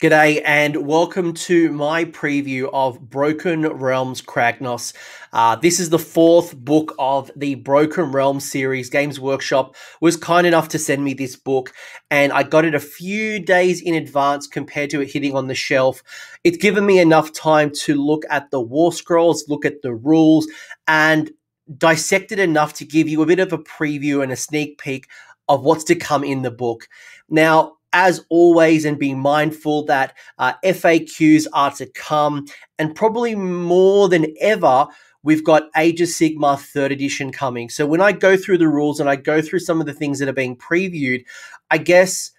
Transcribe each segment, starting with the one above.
G'day and welcome to my preview of Broken Realms Kragnos. Uh, this is the fourth book of the Broken Realms series. Games Workshop was kind enough to send me this book, and I got it a few days in advance compared to it hitting on the shelf. It's given me enough time to look at the War Scrolls, look at the rules, and dissect it enough to give you a bit of a preview and a sneak peek of what's to come in the book. Now, as always, and be mindful that uh, FAQs are to come, and probably more than ever, we've got Age of Sigmar third edition coming. So when I go through the rules and I go through some of the things that are being previewed, I guess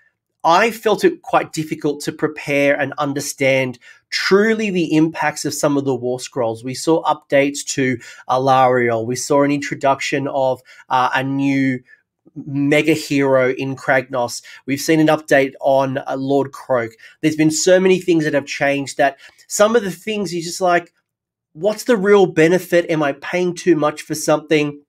I felt it quite difficult to prepare and understand truly the impacts of some of the war scrolls. We saw updates to Alarielle. We saw an introduction of uh, a new mega hero in Kragnos. We've seen an update on uh, Lord Kroak. There's been so many things that have changed that some of the things you just like, what's the real benefit? Am I paying too much for something?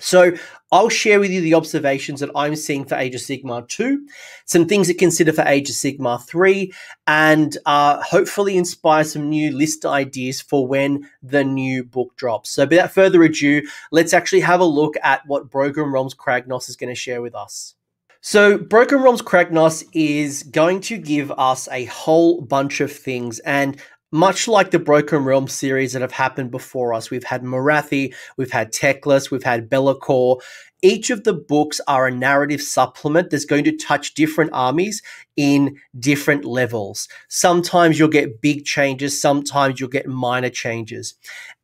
So I'll share with you the observations that I'm seeing for Age of Sigmar 2, some things to consider for Age of Sigmar 3, and uh, hopefully inspire some new list ideas for when the new book drops. So without further ado, let's actually have a look at what Broken Realms Kragnos is going to share with us. So, Broken Realms Kragnos is going to give us a whole bunch of things, and much like the Broken Realm series that have happened before us, we've had Morathi, we've had Teclis, we've had Be'lakor. Each of the books are a narrative supplement that's going to touch different armies in different levels. Sometimes you'll get big changes, sometimes you'll get minor changes.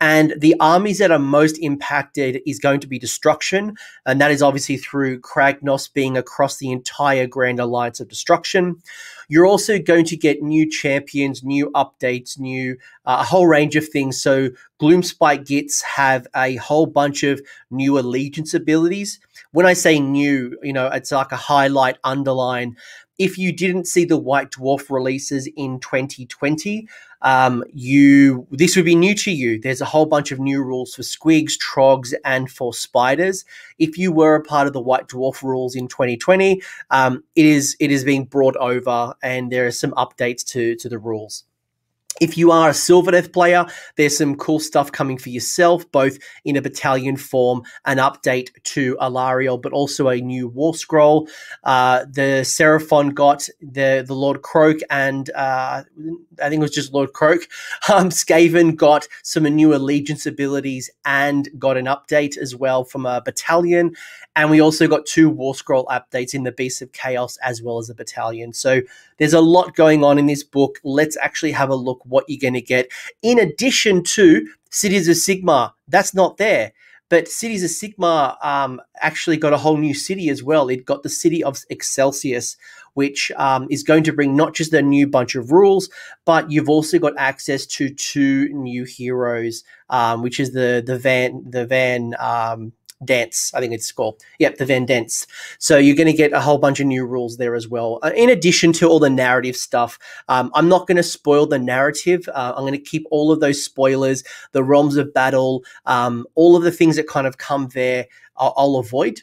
And the armies that are most impacted is going to be destruction, and that is obviously through Kragnos being across the entire Grand Alliance of Destruction. You're also going to get new champions, new updates, new a whole range of things. So Gloomspite Gitz have a whole bunch of new allegiance abilities. When I say new, you know, it's like a highlight, underline. If you didn't see the White Dwarf releases in 2020, um, you this would be new to you. There's a whole bunch of new rules for squigs, trogs, and for spiders. If you were a part of the White Dwarf rules in 2020, um, it is it is being brought over, and there are some updates to to the rules. If you are a Sylvaneth player, there's some cool stuff coming for yourself, both in a battalion form, an update to Alarielle, but also a new war scroll. Uh, the Seraphon got the, the Lord Kroak, and uh, I think it was just Lord Kroak. Um, Skaven got some new allegiance abilities and got an update as well from a battalion. And we also got two War Scroll updates in the Beasts of Chaos as well as a battalion. So there's a lot going on in this book. Let's actually have a look what you're going to get. In addition to Cities of Sigmar. that's not there. But Cities of Sigmar um, actually got a whole new city as well. It got the city of Excelsis, which um, is going to bring not just a new bunch of rules, but you've also got access to two new heroes, um, which is the the van the van um, Dance, I think it's called. Yep, the Vengeance. So you're going to get a whole bunch of new rules there as well. Uh, in addition to all the narrative stuff, um, I'm not going to spoil the narrative. Uh, I'm going to keep all of those spoilers, the realms of battle, um, all of the things that kind of come there. I'll, I'll avoid.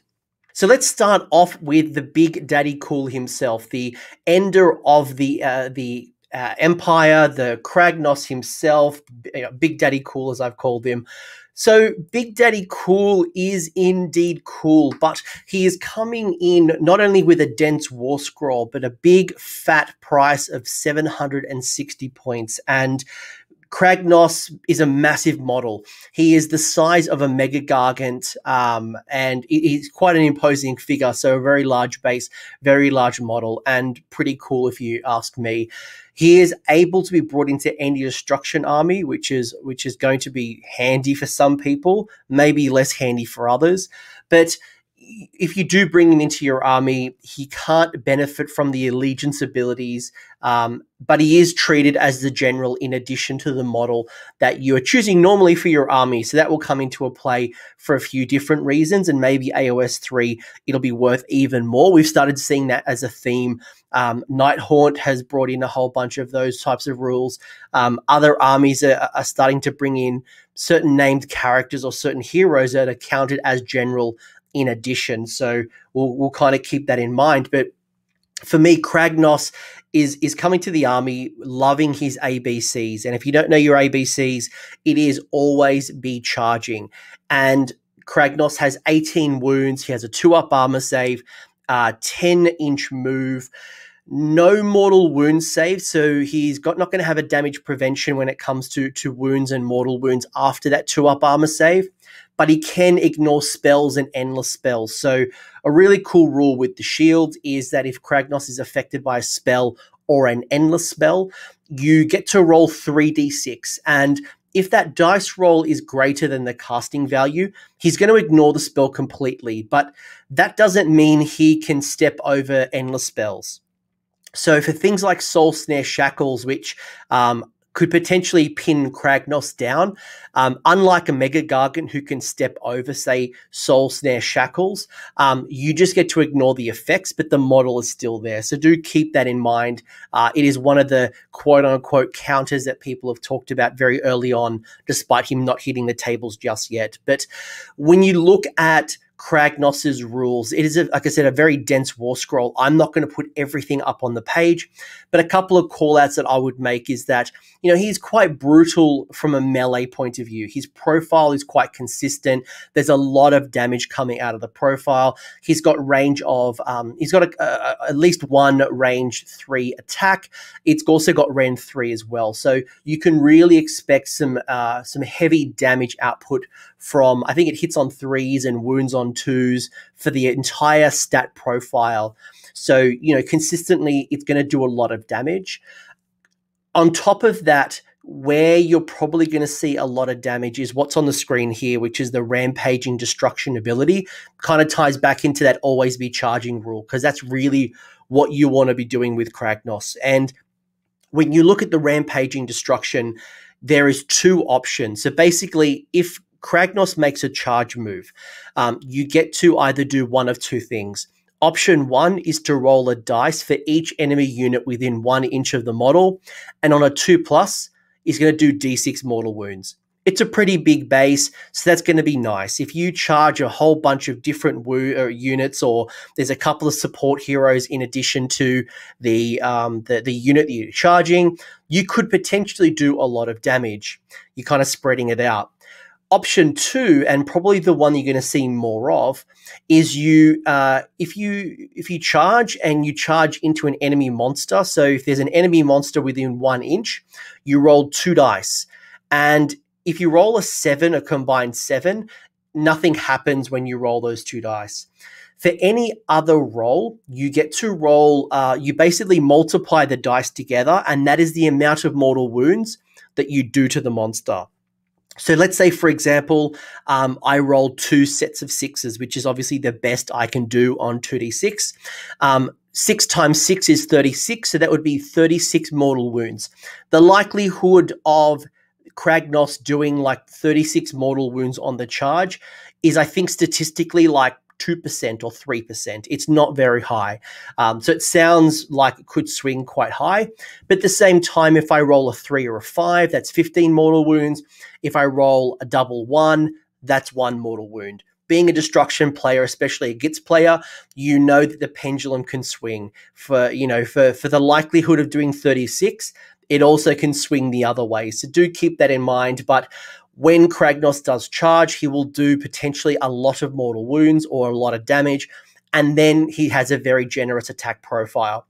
So let's start off with the Big Daddy Cool himself, the ender of the uh, the uh, Empire, the Kragnos himself, Big Daddy Cool as I've called him. So Big Daddy Cool is indeed cool, but he is coming in not only with a dense war scroll, but a big fat price of 760 points. And Kragnos is a massive model. He is the size of a mega gargant, um, and he's quite an imposing figure. So a very large base, very large model, and pretty cool if you ask me. He is able to be brought into any destruction army, which is which is going to be handy for some people, maybe less handy for others. But if you do bring him into your army, he can't benefit from the allegiance abilities, um, but he is treated as the general in addition to the model that you are choosing normally for your army. So that will come into a play for a few different reasons, and maybe AOS 3, it'll be worth even more. We've started seeing that as a theme. Um, Nighthaunt has brought in a whole bunch of those types of rules. Um, other armies are, are starting to bring in certain named characters or certain heroes that are counted as general in addition. So we'll, we'll kind of keep that in mind. But for me, Kragnos is is coming to the army loving his ABCs. And if you don't know your ABCs, it is always be charging. And Kragnos has 18 wounds. He has a two up armor save, uh, 10 inch move, no mortal wound save. So he's got not going to have a damage prevention when it comes to, to wounds and mortal wounds after that two up armor save. But he can ignore spells and endless spells. So a really cool rule with the shield is that if Kragnos is affected by a spell or an endless spell, you get to roll 3d6. And if that dice roll is greater than the casting value, he's going to ignore the spell completely. But that doesn't mean he can step over endless spells. So for things like Soulsnare Shackles, which um, could potentially pin Kragnos down. Um, unlike a Mega Gargant who can step over, say, Soulsnare Shackles, um, you just get to ignore the effects, but the model is still there. So do keep that in mind. Uh, it is one of the quote unquote counters that people have talked about very early on, despite him not hitting the tables just yet. But when you look at Kragnos's rules. It is, a, like I said, a very dense war scroll. I'm not going to put everything up on the page, but a couple of callouts that I would make is that, you know, he's quite brutal from a melee point of view. His profile is quite consistent. There's a lot of damage coming out of the profile. He's got range of, um, he's got a, a, at least one range three attack. It's also got rend three as well. So you can really expect some, uh, some heavy damage output from, I think it hits on threes and wounds on twos for the entire stat profile. So, you know, consistently, it's going to do a lot of damage. On top of that, where you're probably going to see a lot of damage is what's on the screen here, which is the rampaging destruction ability. Kind of ties back into that always be charging rule, because that's really what you want to be doing with Kragnos. And when you look at the rampaging destruction, there is two options. So basically, if Kragnos makes a charge move. Um, you get to either do one of two things. Option one is to roll a dice for each enemy unit within one inch of the model, and on a two plus, is going to do d6 mortal wounds. It's a pretty big base, so that's going to be nice. If you charge a whole bunch of different woo- uh, units, or there's a couple of support heroes in addition to the, um, the the unit that you're charging, you could potentially do a lot of damage. You're kind of spreading it out. Option two, and probably the one you're going to see more of, is you uh, if you if you charge and you charge into an enemy monster. So if there's an enemy monster within one inch, you roll two dice, and if you roll a seven, a combined seven, nothing happens when you roll those two dice. For any other roll, you get to roll. Uh, you basically multiply the dice together, and that is the amount of mortal wounds that you do to the monster. So let's say, for example, um, I rolled two sets of sixes, which is obviously the best I can do on 2d6. Um, six times six is 36, so that would be 36 mortal wounds. The likelihood of Kragnos doing like 36 mortal wounds on the charge is, I think, statistically like 2% or 3%. It's not very high. Um, so it sounds like it could swing quite high. But at the same time, if I roll a 3 or a 5, that's 15 mortal wounds. If I roll a double 1, that's one mortal wound. Being a destruction player, especially a Gitz player, you know that the pendulum can swing. For you know, for for the likelihood of doing 36, it also can swing the other way. So do keep that in mind. But when Kragnos does charge, he will do potentially a lot of mortal wounds or a lot of damage, and then he has a very generous attack profile.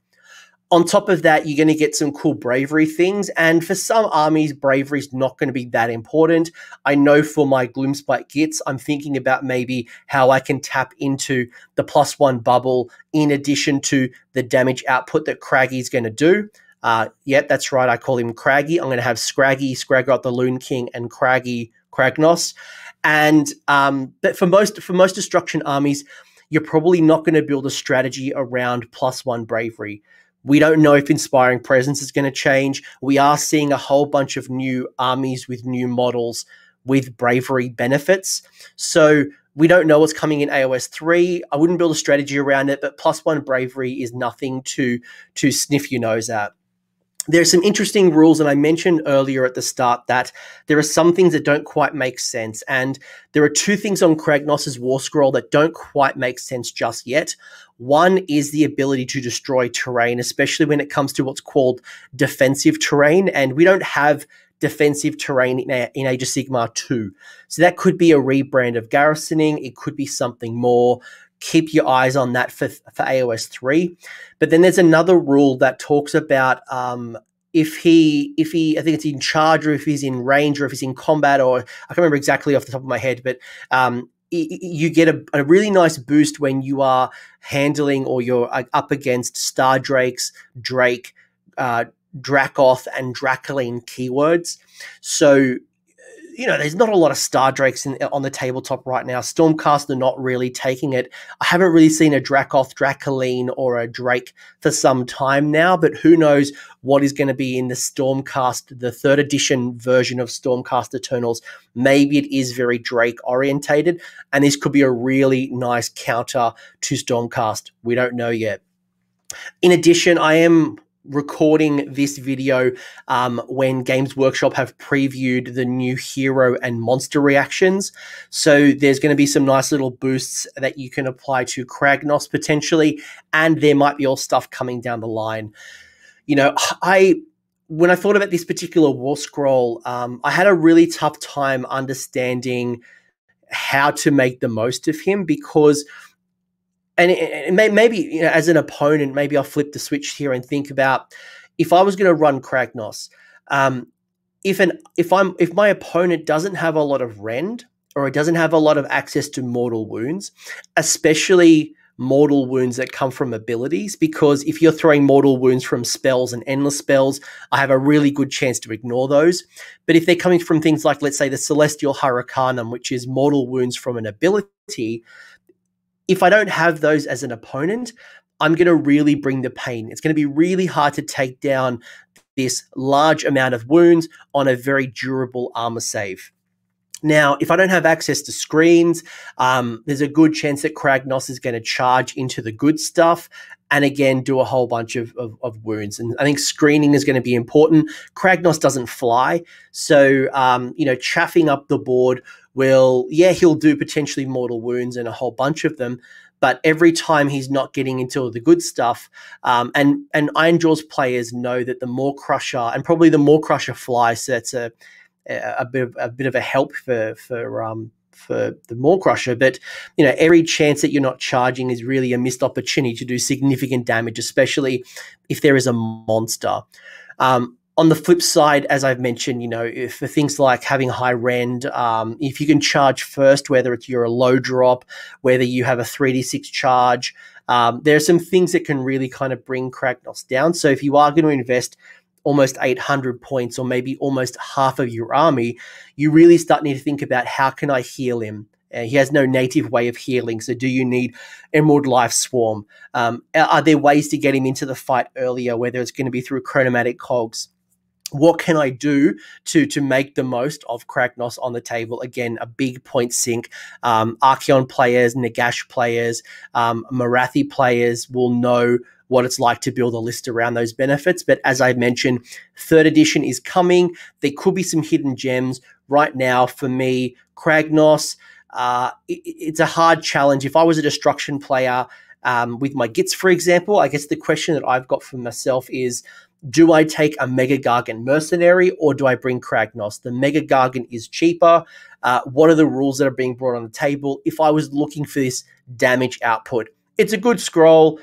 On top of that, you're going to get some cool bravery things, and for some armies, bravery is not going to be that important. I know for my Gloomspite Gitz, I'm thinking about maybe how I can tap into the plus one bubble in addition to the damage output that Craggy's going to do. Uh, yep, that's right. I call him Craggy. I'm going to have Scraggy, Skragrott the Loon King, and Craggy Kragnos. And um, but for most for most destruction armies, you're probably not going to build a strategy around plus one bravery. We don't know if inspiring presence is going to change. We are seeing a whole bunch of new armies with new models with bravery benefits. So we don't know what's coming in AOS 3. I wouldn't build a strategy around it, but plus one bravery is nothing to to sniff your nose at. There are some interesting rules, and I mentioned earlier at the start that there are some things that don't quite make sense. And there are two things on Kragnos' War Scroll that don't quite make sense just yet. One is the ability to destroy terrain, especially when it comes to what's called defensive terrain. And we don't have defensive terrain in, in Age of Sigmar 2. So that could be a rebrand of garrisoning, it could be something more keep your eyes on that for, for AOS 3. But then there's another rule that talks about um, if he, if he, I think it's in charge or if he's in range or if he's in combat or I can't remember exactly off the top of my head, but um, you get a, a, really nice boost when you are handling or you're uh, up against Star Drakes, Drake, uh, Dracoth, and Dracoline keywords. So you know, there's not a lot of Star Drakes in, on the tabletop right now. Stormcast are not really taking it. I haven't really seen a Dracoth, Dracoline, or a Drake for some time now, but who knows what is going to be in the Stormcast, the third edition version of Stormcast Eternals. Maybe it is very Drake orientated, and this could be a really nice counter to Stormcast. We don't know yet. In addition, I am recording this video um, when Games Workshop have previewed the new hero and monster reactions. So there's going to be some nice little boosts that you can apply to Kragnos potentially, and there might be all stuff coming down the line. You know, I when I thought about this particular war scroll, um, I had a really tough time understanding how to make the most of him because and, it, it may, maybe you know, as an opponent, maybe I'll flip the switch here and think about if I was going to run Kragnos, um, if an if I'm if my opponent doesn't have a lot of rend or it doesn't have a lot of access to mortal wounds, especially mortal wounds that come from abilities, because if you're throwing mortal wounds from spells and endless spells, I have a really good chance to ignore those. But if they're coming from things like, let's say, the Celestial Hurricanum, which is mortal wounds from an ability, if I don't have those as an opponent, I'm going to really bring the pain. It's going to be really hard to take down this large amount of wounds on a very durable armor save. Now, if I don't have access to screens, um, there's a good chance that Kragnos is going to charge into the good stuff and again do a whole bunch of, of, of, wounds. And I think screening is going to be important. Kragnos doesn't fly, so um, you know, chaffing up the board will, yeah, he'll do potentially mortal wounds and a whole bunch of them. But every time he's not getting into the good stuff, um, and and Ironjawz players know that the Maw-krusha and probably the Maw-krusha flies, so that's a a bit of, a bit of a help for for um, for the Maw-krusha But you know, every chance that you're not charging is really a missed opportunity to do significant damage, especially if there is a monster. Um, on the flip side, as I've mentioned, you know, if for things like having high rend, um, if you can charge first, whether it's you're a low drop, whether you have a 3d6 charge, um, there are some things that can really kind of bring Kragnos down. So if you are going to invest almost 800 points or maybe almost half of your army, you really start need to think about how can I heal him? He has no native way of healing. So, do you need Emerald Lifeswarm? Um, are there ways to get him into the fight earlier, whether it's going to be through Chronomantic Cogs? What can I do to to make the most of Kragnos on the table? Again, a big point sink. Um, Archaon players, Nagash players, um, Morathi players will know what it's like to build a list around those benefits. But as I mentioned, third edition is coming. There could be some hidden gems right now for me. Kragnos, uh, it, it's a hard challenge. If I was a destruction player um, with my Gitz, for example, I guess the question that I've got for myself is do I take a Mega Gargant mercenary or do I bring Kragnos? The Mega Gargant is cheaper. Uh, what are the rules that are being brought on the table? If I was looking for this damage output, it's a good scroll.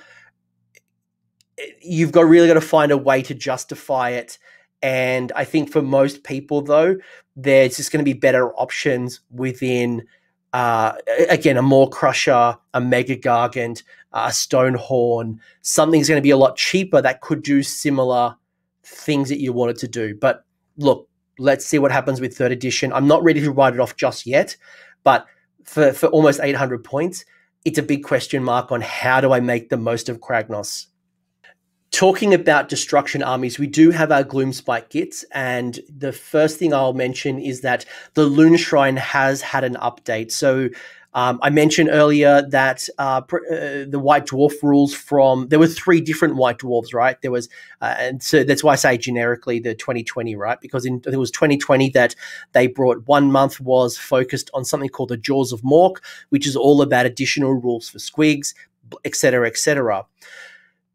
You've got really got to find a way to justify it. And I think for most people, though, there's just going to be better options within, uh, again, a Maw-krusha, a Mega Gargant, Uh, a Stonehorn, something's going to be a lot cheaper that could do similar things that you wanted to do. But look, let's see what happens with third edition. I'm not ready to write it off just yet, but for, for almost 800 points, it's a big question mark on how do I make the most of Kragnos. Talking about destruction armies, we do have our Gloomspite Gitz, and the first thing I'll mention is that the Loon Shrine has had an update. So Um, I mentioned earlier that uh, pr- uh, the White Dwarf rules from there were three different White Dwarfs, right? There was, uh, and so that's why I say generically the 2020, right? Because in it was 2020 that they brought one month was focused on something called the Jaws of Mork, which is all about additional rules for squigs, etc., etc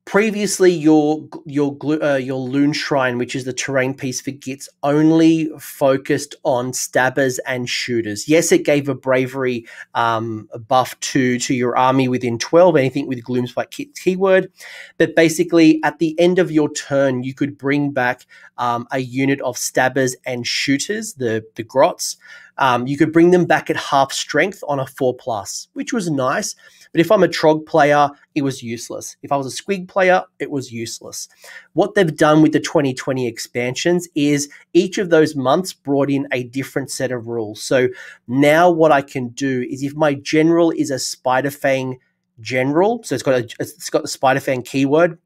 previously your your uh, your loon shrine which is the terrain piece for Gitz only focused on stabbers and shooters. Yes it gave a bravery um, buff to to your army within 12 anything with gloomspite keyword but basically at the end of your turn you could bring back um, a unit of stabbers and shooters the the grots. Um, you could bring them back at half strength on a 4 plus which was nice but if I'm a Trog player, it was useless. If I was a Squig player, it was useless. What they've done with the 2020 expansions is each of those months brought in a different set of rules. So now what I can do is if my general is a Spider Fang general, so it's got a, it's got the Spider Fang keyword,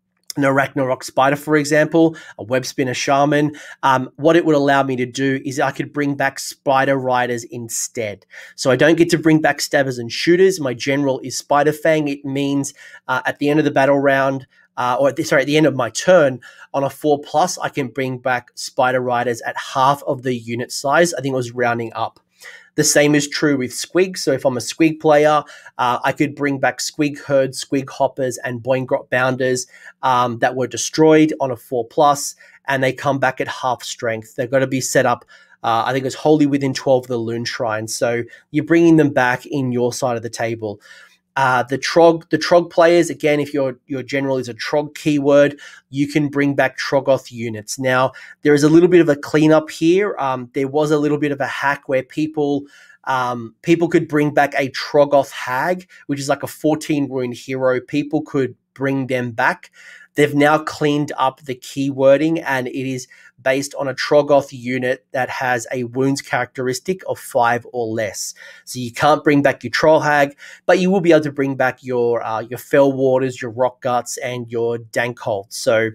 an Arachnarok Spider, for example, a Web Spinner Shaman. Um, what it would allow me to do is I could bring back Spider Riders instead. So I don't get to bring back Stabbers and Shooters. My general is Spider Fang. It means uh, at the end of the battle round, uh, or at the, sorry, at the end of my turn on a four plus, I can bring back Spider Riders at half of the unit size. I think it was rounding up. The same is true with Squig. So if I'm a Squig player, uh, I could bring back Squig Herds, Squig Hoppers, and Boingrot Bounders um, that were destroyed on a 4 plus, and they come back at half strength. They've got to be set up uh, I think it's wholly within 12 of the Loon Shrine. So you're bringing them back in your side of the table. Uh, the trog the trog players again if your your general is a trog keyword you can bring back troggoth units. Now there is a little bit of a cleanup here. Um, there was a little bit of a hack where people um, people could bring back a troggoth hag which is like a 14 wound hero. People could bring them back they've now cleaned up the keywording and it is based on a Troggoth unit that has a wounds characteristic of five or less. So you can't bring back your Troll Hag, but you will be able to bring back your uh, your Fell Waters, your Rock Guts, and your Dankhold. So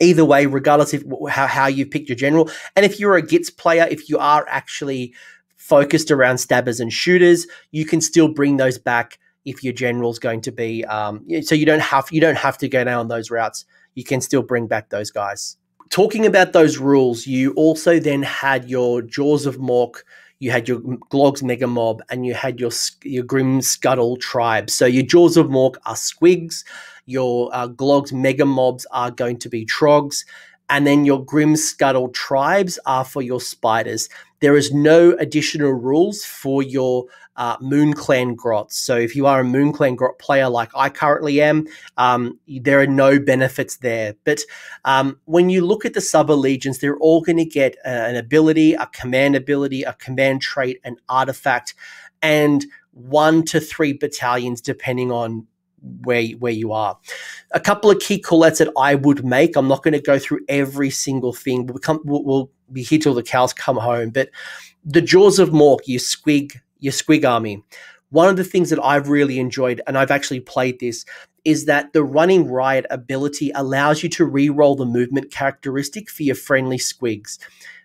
either way, regardless of how, how you picked your general, and if you're a Gitz player, if you are actually focused around stabbers and shooters, you can still bring those back if your general's going to be um, so you don't have you don't have to go down those routes you can still bring back those guys talking about those rules, you also then had your Jaws of Mork, you had your Glogg's Mega Mob, and you had your your Grim Scuttle tribe. So your Jaws of Mork are Squigs, your uh, Glogg's Mega Mobs are going to be Trogs, and then your Grim Scuttle tribes are for your spiders. There is no additional rules for your uh, Moon Clan Grots. So if you are a Moon Clan Grot player like I currently am, um, there are no benefits there. But um, when you look at the sub allegiance, they're all going to get uh, an ability, a command ability, a command trait, an artifact, and one to three battalions depending on where where you are. A couple of key callouts that I would make. I'm not going to go through every single thing. We'll, come, we'll, we'll be here till the cows come home. But the Jaws of Mork, your Squig, your Squig army. One of the things that I've really enjoyed, and I've actually played this, is that the running riot ability allows you to re-roll the movement characteristic for your friendly squigs.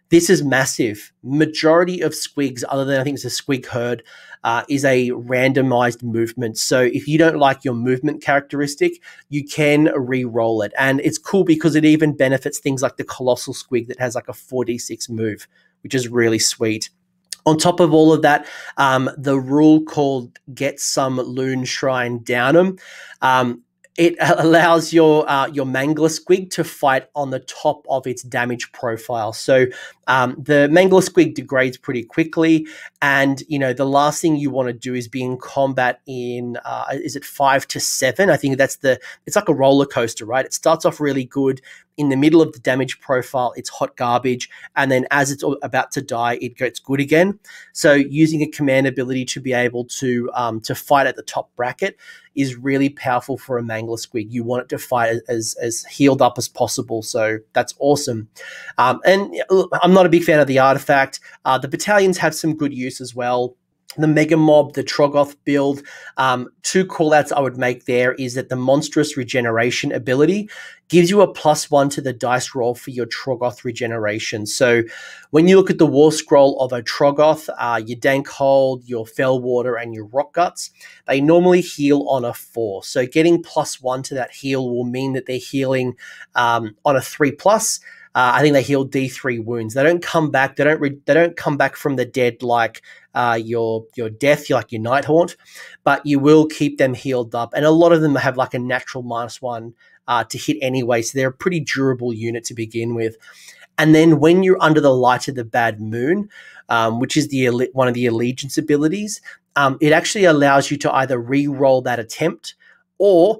This is massive. Majority of squigs, other than I think it's a squig herd, uh, is a randomized movement. So if you don't like your movement characteristic, you can re-roll it. And it's cool because it even benefits things like the colossal squig that has like a 4d6 move, which is really sweet. On top of all of that, um, the rule called "Get Some Loonshine Down um, it allows your uh, your Mangler Squig to fight on the top of its damage profile. So um, the Mangler Squig degrades pretty quickly, and you know the last thing you want to do is be in combat in uh, is it five to seven? I think that's the it's like a roller coaster, right? It starts off really good. In the middle of the damage profile, it's hot garbage, and then as it's about to die, it gets good again. So using a command ability to be able to um, to fight at the top bracket is really powerful for a Mangler Squig. You want it to fight as, as healed up as possible. So that's awesome. Um, and I'm not a big fan of the artifact. Uh, the battalions have some good use as well. The Mega Mob, the Troggoth build. Um, two callouts I would make there is that the Monstrous Regeneration ability gives you a plus one to the dice roll for your Troggoth regeneration. So when you look at the War Scroll of a Troggoth, uh, your Dankhold, your Fellwater, and your Rock Guts, they normally heal on a four. So getting plus one to that heal will mean that they're healing um, on a three plus. Uh, I think they heal D three wounds. They don't come back. They don't. Re- they don't come back from the dead like uh, your your death, like your night haunt, but you will keep them healed up. And a lot of them have like a natural minus one uh, to hit anyway, so they're a pretty durable unit to begin with. And then when you're under the light of the bad moon, um, which is the one of the allegiance abilities, um, it actually allows you to either re-roll that attempt or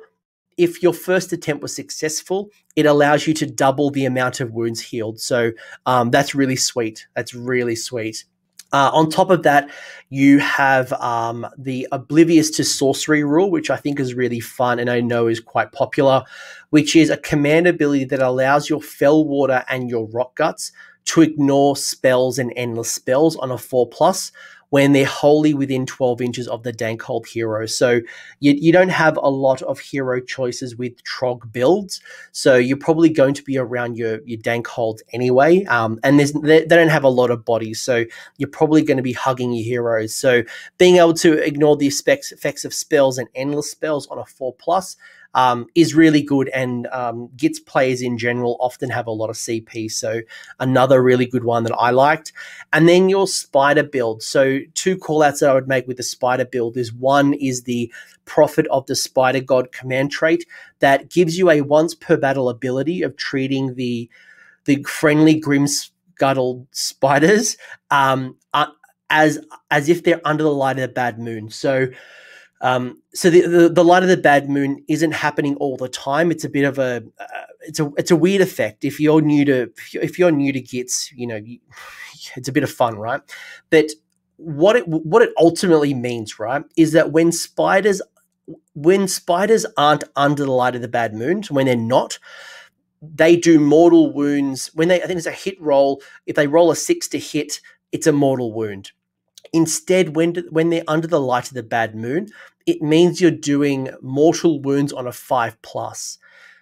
if your first attempt was successful, it allows you to double the amount of wounds healed. So um, that's really sweet. That's really sweet. Uh, on top of that, you have um, the Oblivious to Sorcery rule, which I think is really fun and I know is quite popular, which is a command ability that allows your Fellwater and your Rock Guts to ignore spells and endless spells on a 4 plus when they're wholly within 12 inches of the Dankhold hero. So you, you don't have a lot of hero choices with Trog builds. So you're probably going to be around your, your Dankholds anyway. Um, and they, they don't have a lot of bodies. So you're probably going to be hugging your heroes. So being able to ignore the effects, effects of spells and endless spells on a 4 plus um, is really good and um, Gitz players in general often have a lot of CP. So another really good one that I liked. And then your spider build. So two callouts that I would make with the spider build is one is the Prophet of the Spider God command trait that gives you a once per battle ability of treating the the friendly grim scuttled spiders um, uh, as as if they're under the light of the bad moon. So um, so the, the, the light of the bad moon isn't happening all the time. It's a bit of a uh, it's a it's a weird effect. If you're new to if you're new to Gitz, you know, you, it's a bit of fun, right? But what it what it ultimately means, right, is that when spiders when spiders aren't under the light of the bad moon, when they're not, they do mortal wounds. When they I think it's a hit roll. If they roll a six to hit, it's a mortal wound. Instead, when when they're under the light of the bad moon, it means you're doing mortal wounds on a five plus.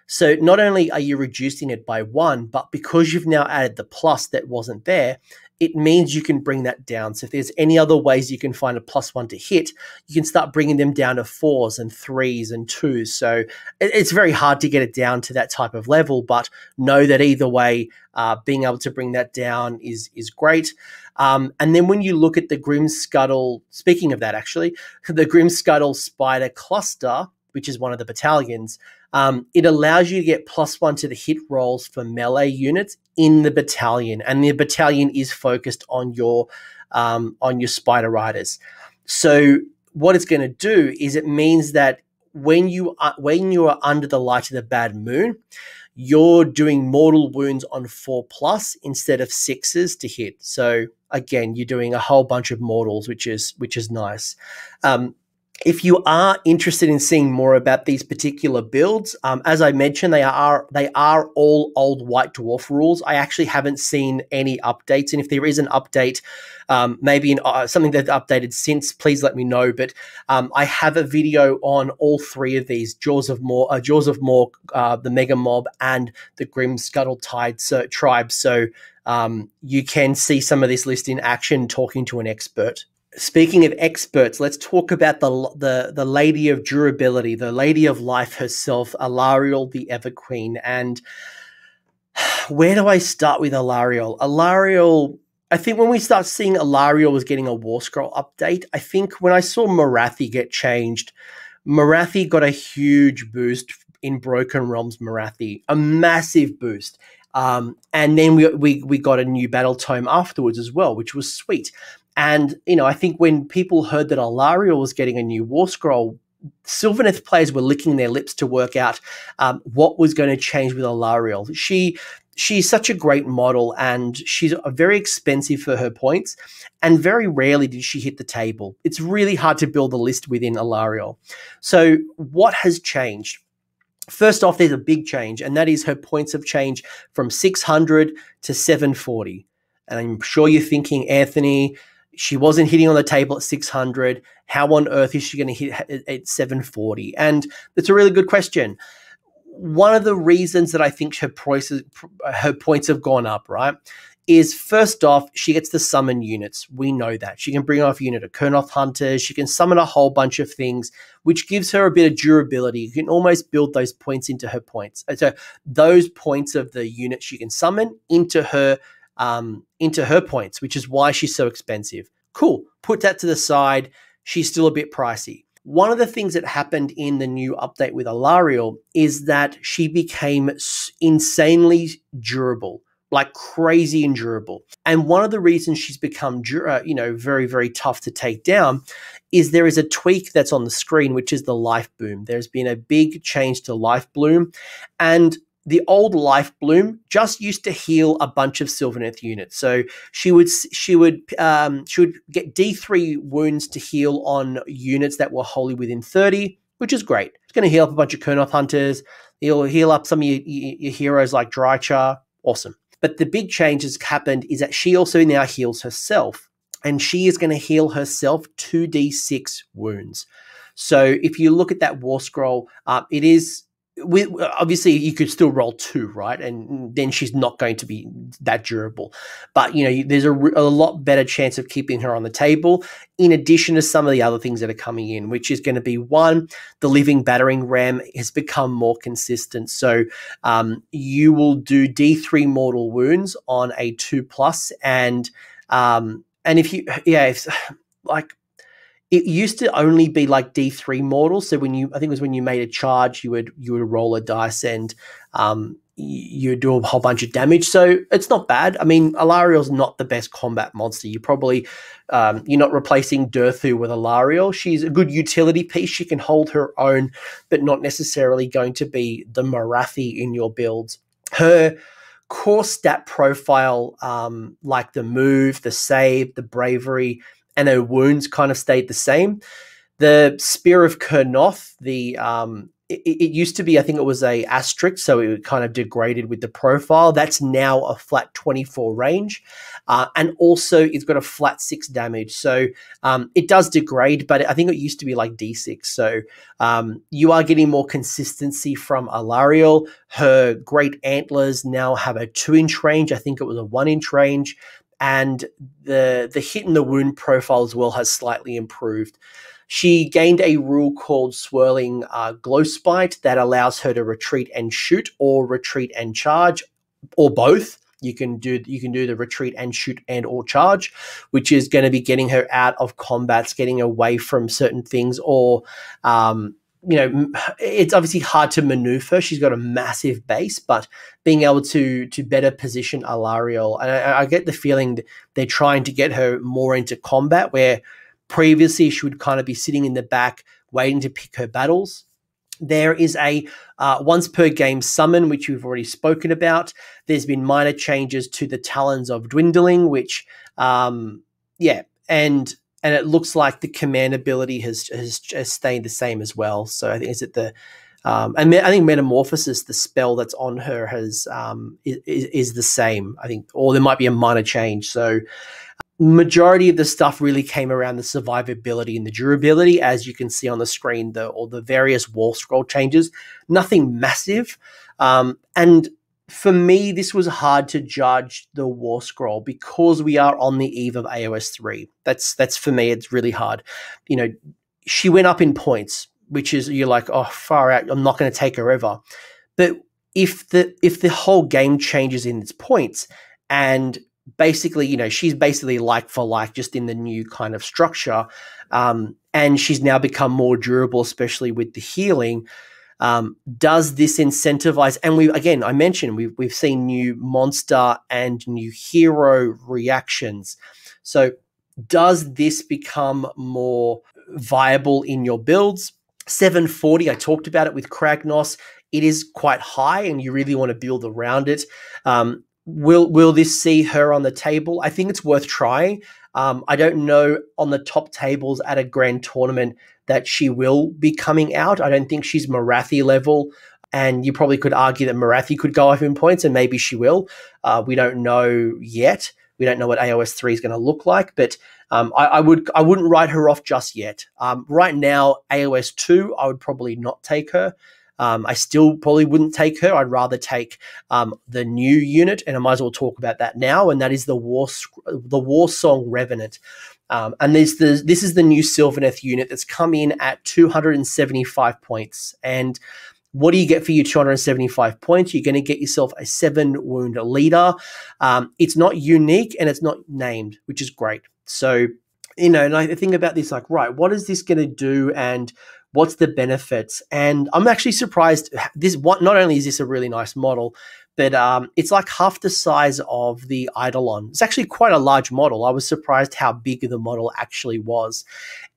So not only are you reducing it by one, but because you've now added the plus that wasn't there, it means you can bring that down. So if there's any other ways you can find a plus one to hit, you can start bringing them down to fours and threes and twos. So it's very hard to get it down to that type of level, but know that either way, uh, being able to bring that down is is great. Um, and then when you look at the Grim Scuttle, speaking of that, actually, the Grim Scuttle Spider Cluster, which is one of the battalions, um, it allows you to get plus one to the hit rolls for melee units in the battalion, and the battalion is focused on your um, on your spider riders. So what it's going to do is it means that when you are, when you are under the light of the bad moon, you're doing mortal wounds on four plus instead of sixes to hit. So again, you're doing a whole bunch of mortals, which is which is nice. Um, if you are interested in seeing more about these particular builds, um, as I mentioned, they are they are all old White Dwarf rules. I actually haven't seen any updates, and if there is an update, um, maybe in, uh, something that's updated since, please let me know. But um, I have a video on all three of these: Jaws of Mork, uh, Jaws of Mork, uh, the Mega Mob, and the Grim Scuttle Tide so, tribe. So um, you can see some of this list in action, talking to an expert speaking of experts, let's talk about the the the lady of durability, the lady of life herself, Alarielle the Everqueen. And where do I start with Alarielle? Alarielle, I think when we start seeing Alarielle was getting a War Scroll update, I think when I saw Morathi get changed, Morathi got a huge boost in Broken Realms Morathi, a massive boost. Um, and then we, we we got a new battle tome afterwards as well, which was sweet. And, you know, I think when people heard that Alarielle was getting a new War Scroll, Sylvaneth players were licking their lips to work out um, what was going to change with Alarielle. She she's such a great model and she's very expensive for her points and very rarely did she hit the table. It's really hard to build a list within Alarielle. So what has changed? First off, there's a big change, and that is her points have changed from 600 to 740. And I'm sure you're thinking, Anthony, She wasn't hitting on the table at 600. How on earth is she going to hit at 740? And it's a really good question. One of the reasons that I think her prices, her points have gone up, right, is first off, she gets to summon units. We know that. She can bring off a unit of Kurnoth Hunters. She can summon a whole bunch of things, which gives her a bit of durability. You can almost build those points into her points. So those points of the units she can summon into her um, into her points, which is why she's so expensive. Cool. Put that to the side. She's still a bit pricey. One of the things that happened in the new update with Alarielle is that she became insanely durable like crazy and durable. And one of the reasons she's become, uh, you know, very, very tough to take down is there is a tweak that's on the screen, which is the life bloom. There's been a big change to life bloom. And the old life bloom just used to heal a bunch of Sylvaneth units. So she would she would um, she would get D three wounds to heal on units that were wholly within thirty, which is great. It's going to heal up a bunch of Kurnoth hunters. It'll heal up some of your, your heroes like Drycha. Awesome. But the big change that's happened is that she also now heals herself, and she is going to heal herself 2d6 wounds. So if you look at that war scroll, uh, it is we, obviously you could still roll two, right? And then she's not going to be that durable. But you know, there's a, a, lot better chance of keeping her on the table. In addition to some of the other things that are coming in, which is going to be one, the living battering ram has become more consistent. So um, you will do D3 mortal wounds on a two plus, and um, and if you yeah, if, like it used to only be like D3 mortals. So when you, I think it was when you made a charge, you would you would roll a dice and um, you do a whole bunch of damage. So it's not bad. I mean, Alarielle's not the best combat monster. You probably um, you're not replacing Durthu with Alarielle. She's a good utility piece. She can hold her own, but not necessarily going to be the Morathi in your builds. Her core stat profile, um, like the move, the save, the bravery and her wounds kind of stayed the same. The Spear of Kurnoth, the um, it, it, used to be, I think it was a asterisk, so it kind of degraded with the profile. That's now a flat 24 range. Uh, and also it's got a flat six damage. So um, it does degrade, but I think it used to be like D6. So um, you are getting more consistency from Alarielle. Her great antlers now have a two inch range. I think it was a one inch range and the the hit and the wound profile as well has slightly improved. She gained a rule called Swirling uh, Glowspite that allows her to retreat and shoot, or retreat and charge, or both. You can do you can do the retreat and shoot and or charge, which is going to be getting her out of combats, getting away from certain things, or um, you know, it's obviously hard to maneuver. She's got a massive base, but being able to to better position Alarielle, and I, I, get the feeling they're trying to get her more into combat, where previously she would kind of be sitting in the back waiting to pick her battles. There is a uh, once per game summon, which we've already spoken about. There's been minor changes to the Talons of Dwindling, which, um, yeah, and and it looks like the command ability has, has, has stayed the same as well. So I think is it the um, and I think Metamorphosis, the spell that's on her, has um, is, is the same. I think, or there might be a minor change. So majority of the stuff really came around the survivability and the durability, as you can see on the screen, the or the various wall scroll changes. Nothing massive, um, and for me, this was hard to judge the War Scroll because we are on the eve of AOS three. That's that's for me. It's really hard. You know, she went up in points, which is you're like, oh, far out. I'm not going to take her ever. But if the if the whole game changes in its points, and basically, you know, she's basically like for like, just in the new kind of structure, um, and she's now become more durable, especially with the healing um, does this incentivize? And we again, I mentioned we've we've seen new monster and new hero reactions. So does this become more viable in your builds? 740, I talked about it with Kragnos. It is quite high, and you really want to build around it. Um, will will this see her on the table? I think it's worth trying. Um, I don't know on the top tables at a grand tournament that she will be coming out. I don't think she's Morathi level. And you probably could argue that Morathi could go off in points, and maybe she will. Uh, we don't know yet. We don't know what AOS three is going to look like, but um, I, I, would I wouldn't write her off just yet. Um, right now, AOS two, I would probably not take her. Um, I still probably wouldn't take her. I'd rather take um, the new unit, and I might as well talk about that now. And that is the war the Warsong Revenant. Um, and there's the this is the new Sylvaneth unit that's come in at 275 points. And what do you get for your 275 points? You're going to get yourself a seven wound leader. Um, it's not unique and it's not named, which is great. So, you know, and I think about this like, right, what is this going to do? And what's the benefits? And I'm actually surprised. This what not only is this a really nice model, but um, it's like half the size of the Eidolon. It's actually quite a large model. I was surprised how big the model actually was.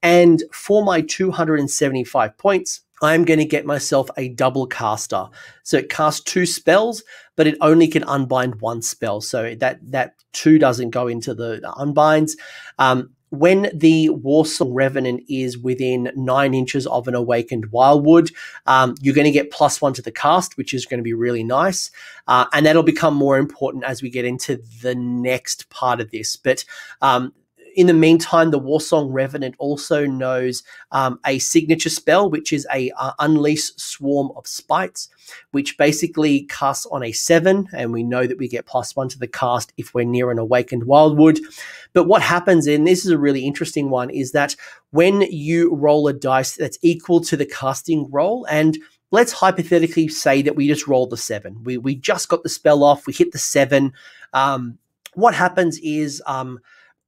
And for my 275 points, I'm going to get myself a double caster. So it casts two spells, but it only can unbind one spell. So that that two doesn't go into the unbinds. Um, when the Warsong Revenant is within nine inches of an awakened Wyldwood, um, you're going to get plus one to the cast, which is going to be really nice. Uh, and that'll become more important as we get into the next part of this. But um, in the meantime, the Warsong Revenant also knows um, a signature spell, which is a uh, Unleash Swarm of Spites, which basically casts on a seven, and we know that we get plus one to the cast if we're near an Awakened Wyldwood. But what happens, and this is a really interesting one, is that when you roll a dice that's equal to the casting roll, and let's hypothetically say that we just rolled the seven, we we just got the spell off, we hit the seven. Um, what happens is um,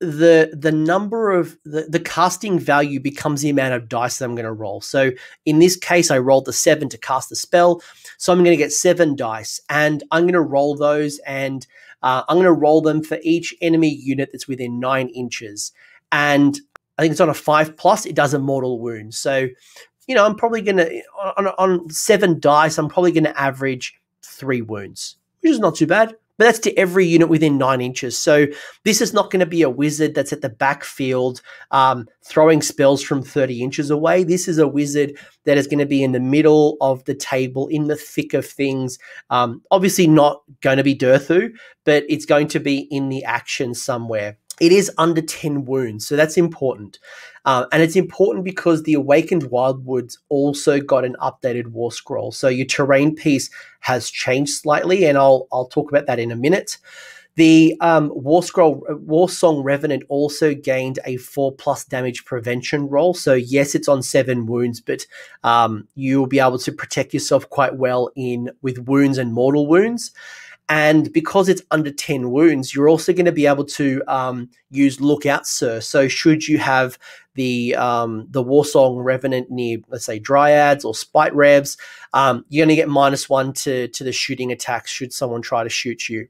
the the number of the, the casting value becomes the amount of dice that I'm going to roll. So in this case, I rolled the seven to cast the spell. So I'm going to get seven dice, and I'm going to roll those, and uh, I'm going to roll them for each enemy unit that's within nine inches. And I think it's on a five plus. It does a mortal wound. So you know, I'm probably going to on, on seven dice. I'm probably going to average three wounds, which is not too bad. But that's to every unit within nine inches. So this is not going to be a wizard that's at the backfield um, throwing spells from 30 inches away. This is a wizard that is going to be in the middle of the table, in the thick of things. Um, obviously, not going to be Durthu, but it's going to be in the action somewhere. It is under 10 wounds, so that's important. Uh, and it's important because the Awakened Wyldwoods also got an updated War Scroll. So your terrain piece has changed slightly, and I'll, I'll talk about that in a minute. The um, War Scroll, War Song Revenant also gained a four plus damage prevention roll. So yes, it's on seven wounds, but um, you'll be able to protect yourself quite well in with wounds and mortal wounds. And because it's under 10 wounds, you're also going to be able to um, use Lookout Sir. So, should you have the um, the Warsong Revenant near, let's say, Dryads or Spite Revs, um, you're going to get minus one to, to the shooting attacks should someone try to shoot you.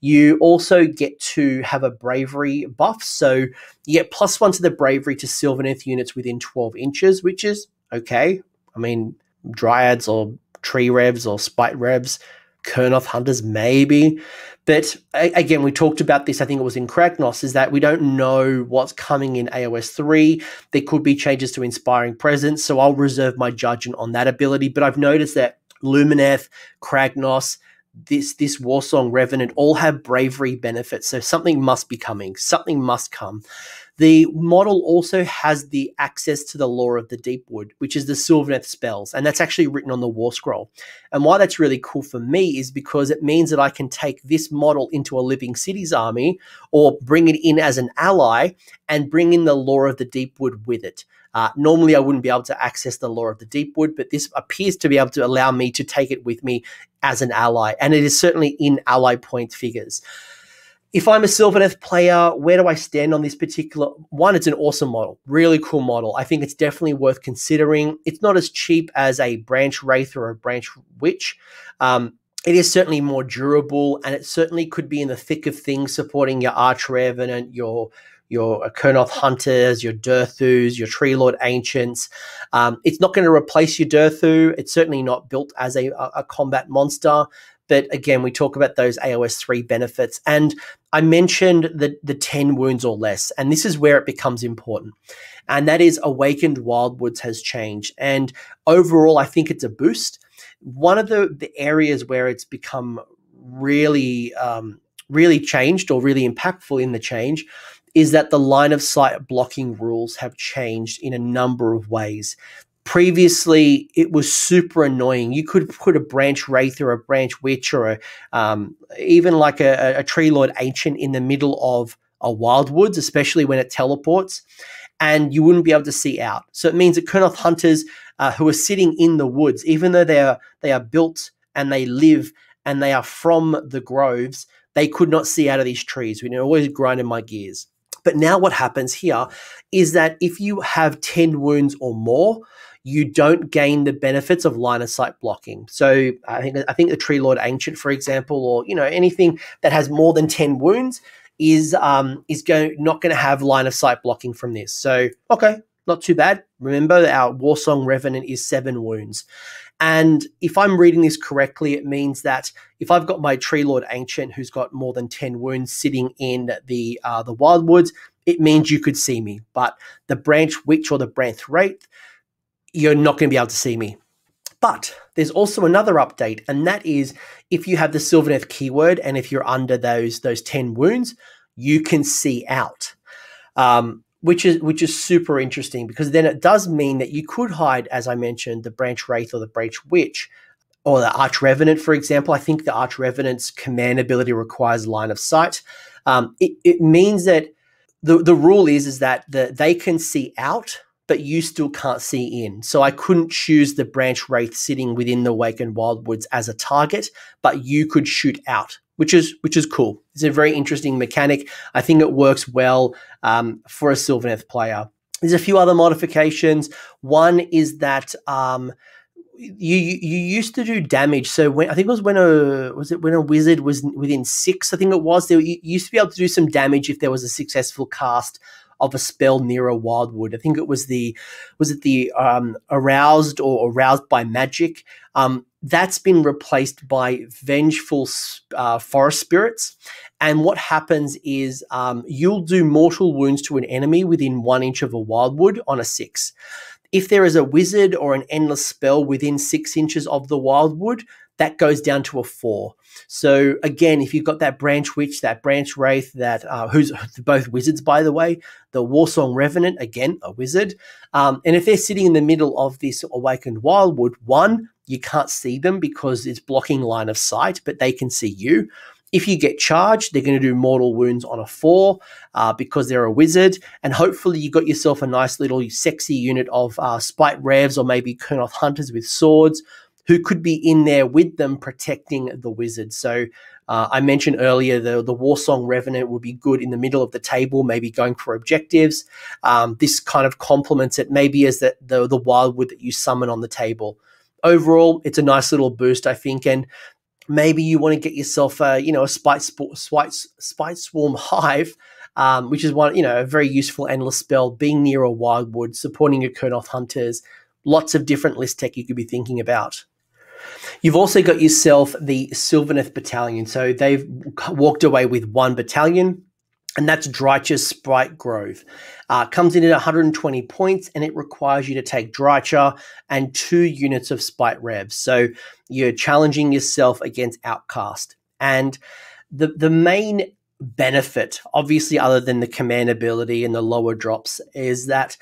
You also get to have a bravery buff. So, you get plus one to the bravery to Sylvaneth units within 12 inches, which is okay. I mean, Dryads or Tree Revs or Spite Revs Kurnoth hunters, maybe. But again, we talked about this, I think it was in Kragnos, is that we don't know what's coming in AOS 3. There could be changes to Inspiring Presence, so I'll reserve my judgment on that ability. But I've noticed that Lumineth, Kragnos, this this Warsong Revenant all have bravery benefits. So something must be coming. Something must come. The model also has the access to the Lore of the Deepwood, which is the Sylvaneth spells, and that's actually written on the War Scroll. And why that's really cool for me is because it means that I can take this model into a Living Cities army or bring it in as an ally and bring in the Lore of the Deepwood with it. Uh, normally, I wouldn't be able to access the Lore of the Deepwood, but this appears to be able to allow me to take it with me as an ally, and it is certainly in ally point figures if I'm a Sylvaneth player, where do I stand on this particular one? It's an awesome model, really cool model. I think it's definitely worth considering. It's not as cheap as a Branch Wraith or a Branch Witch. Um, it is certainly more durable, and it certainly could be in the thick of things, supporting your Arch Revenant, your your Kurnoth Hunters, your Durthus, your Tree Lord Ancients. Um, it's not going to replace your Durthu. It's certainly not built as a, a combat monster, but again, we talk about those AOS 3 benefits. And I mentioned the, the 10 wounds or less. And this is where it becomes important. And that is Awakened Wyldwoods has changed. And overall, I think it's a boost. One of the, the areas where it's become really um, really changed or really impactful in the change is that the line of sight blocking rules have changed in a number of ways. Previously, it was super annoying. You could put a branch wraith or a branch witch or a, um, even like a, a tree lord ancient in the middle of a wild woods, especially when it teleports, and you wouldn't be able to see out. So it means that Kurnoth hunters uh, who are sitting in the woods, even though they are they are built and they live and they are from the groves, they could not see out of these trees. We always grinding my gears. But now what happens here is that if you have 10 wounds or more, you don't gain the benefits of line of sight blocking. So I think I think the Tree Lord Ancient, for example, or you know anything that has more than ten wounds is um is going not going to have line of sight blocking from this. So okay, not too bad. Remember our Warsong Revenant is seven wounds. And if I'm reading this correctly, it means that if I've got my Tree Lord Ancient who's got more than 10 wounds sitting in the uh, the Wyldwoods, it means you could see me. But the Branch Witch or the Branch Wraith, you're not going to be able to see me. But there's also another update, and that is if you have the Sylvaneth keyword and if you're under those those 10 wounds, you can see out. Um, which is which is super interesting because then it does mean that you could hide, as I mentioned, the branch wraith or the branch witch or the arch revenant, for example. I think the arch revenant's command ability requires line of sight. Um, it, it means that the the rule is is that the, they can see out but you still can't see in. So I couldn't choose the branch wraith sitting within the Awakened Wyldwoods as a target, but you could shoot out, which is which is cool. It's a very interesting mechanic. I think it works well um, for a Sylvaneth player. There's a few other modifications. One is that um, you you used to do damage. So when I think it was when a was it when a wizard was within six. I think it was there. You used to be able to do some damage if there was a successful cast of a spell near a wyldwood. I think it was the was it the um, aroused or aroused by magic. Um, that's been replaced by vengeful uh, forest spirits. And what happens is um, you'll do mortal wounds to an enemy within one inch of a wyldwood on a six. If there is a wizard or an endless spell within six inches of the wyldwood, that goes down to a four. So again, if you've got that branch witch, that branch wraith, that uh, who's both wizards, by the way, the Warsong Revenant, again a wizard, um, and if they're sitting in the middle of this awakened wyldwood, one you can't see them because it's blocking line of sight, but they can see you. If you get charged, they're going to do mortal wounds on a four uh, because they're a wizard. And hopefully, you got yourself a nice little sexy unit of uh, Spite Revs or maybe Kurnoth Hunters with swords who could be in there with them protecting the wizard. So uh, I mentioned earlier the the Warsong Revenant would be good in the middle of the table, maybe going for objectives. Um, this kind of complements it, maybe as the, the the Wyldwood that you summon on the table. Overall, it's a nice little boost, I think, and maybe you want to get yourself a you know a spite spite spite swarm hive. Um, which is one, you know, a very useful endless spell, being near a wyldwood, supporting your Kurnoth hunters, lots of different list tech you could be thinking about. You've also got yourself the Sylvaneth Battalion. So they've walked away with one battalion, and that's Drycha Spite Grove. Uh, comes in at 120 points, and it requires you to take Drycha and two units of Spite Revs. So you're challenging yourself against Outcast. And the, the main benefit, obviously, other than the command ability and the lower drops, is that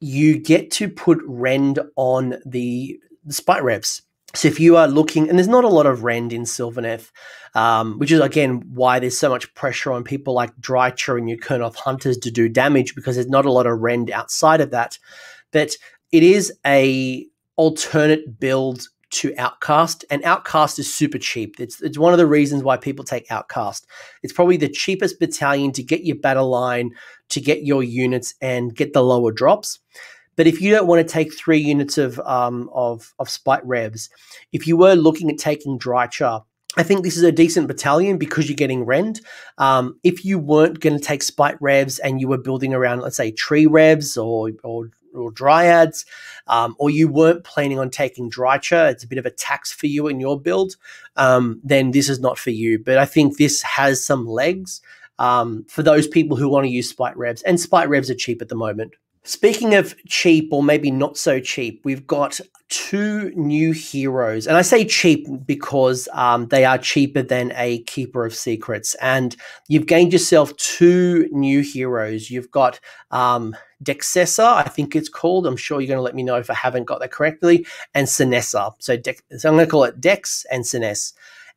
you get to put Rend on the, the Spite Revs. So if you are looking, and there's not a lot of rend in Sylvaneth, um, which is again why there's so much pressure on people like Drycha and your Kurnoth hunters to do damage because there's not a lot of rend outside of that. But it is a alternate build to Outcast, and Outcast is super cheap. It's it's one of the reasons why people take Outcast. It's probably the cheapest battalion to get your battle line, to get your units, and get the lower drops. But if you don't want to take three units of um, of of spite revs, if you were looking at taking Drycha, I think this is a decent battalion because you're getting rend. Um, if you weren't going to take spite revs and you were building around, let's say, tree revs or or, or dryads, um, or you weren't planning on taking Drycha, it's a bit of a tax for you in your build. Um, then this is not for you. But I think this has some legs um, for those people who want to use spite revs, and spite revs are cheap at the moment. Speaking of cheap or maybe not so cheap, we've got two new heroes. And I say cheap because um, they are cheaper than a Keeper of Secrets. And you've gained yourself two new heroes. You've got um, Dexcessa, I think it's called. I'm sure you're going to let me know if I haven't got that correctly. And Synessa. So, so I'm going to call it Dex and Siness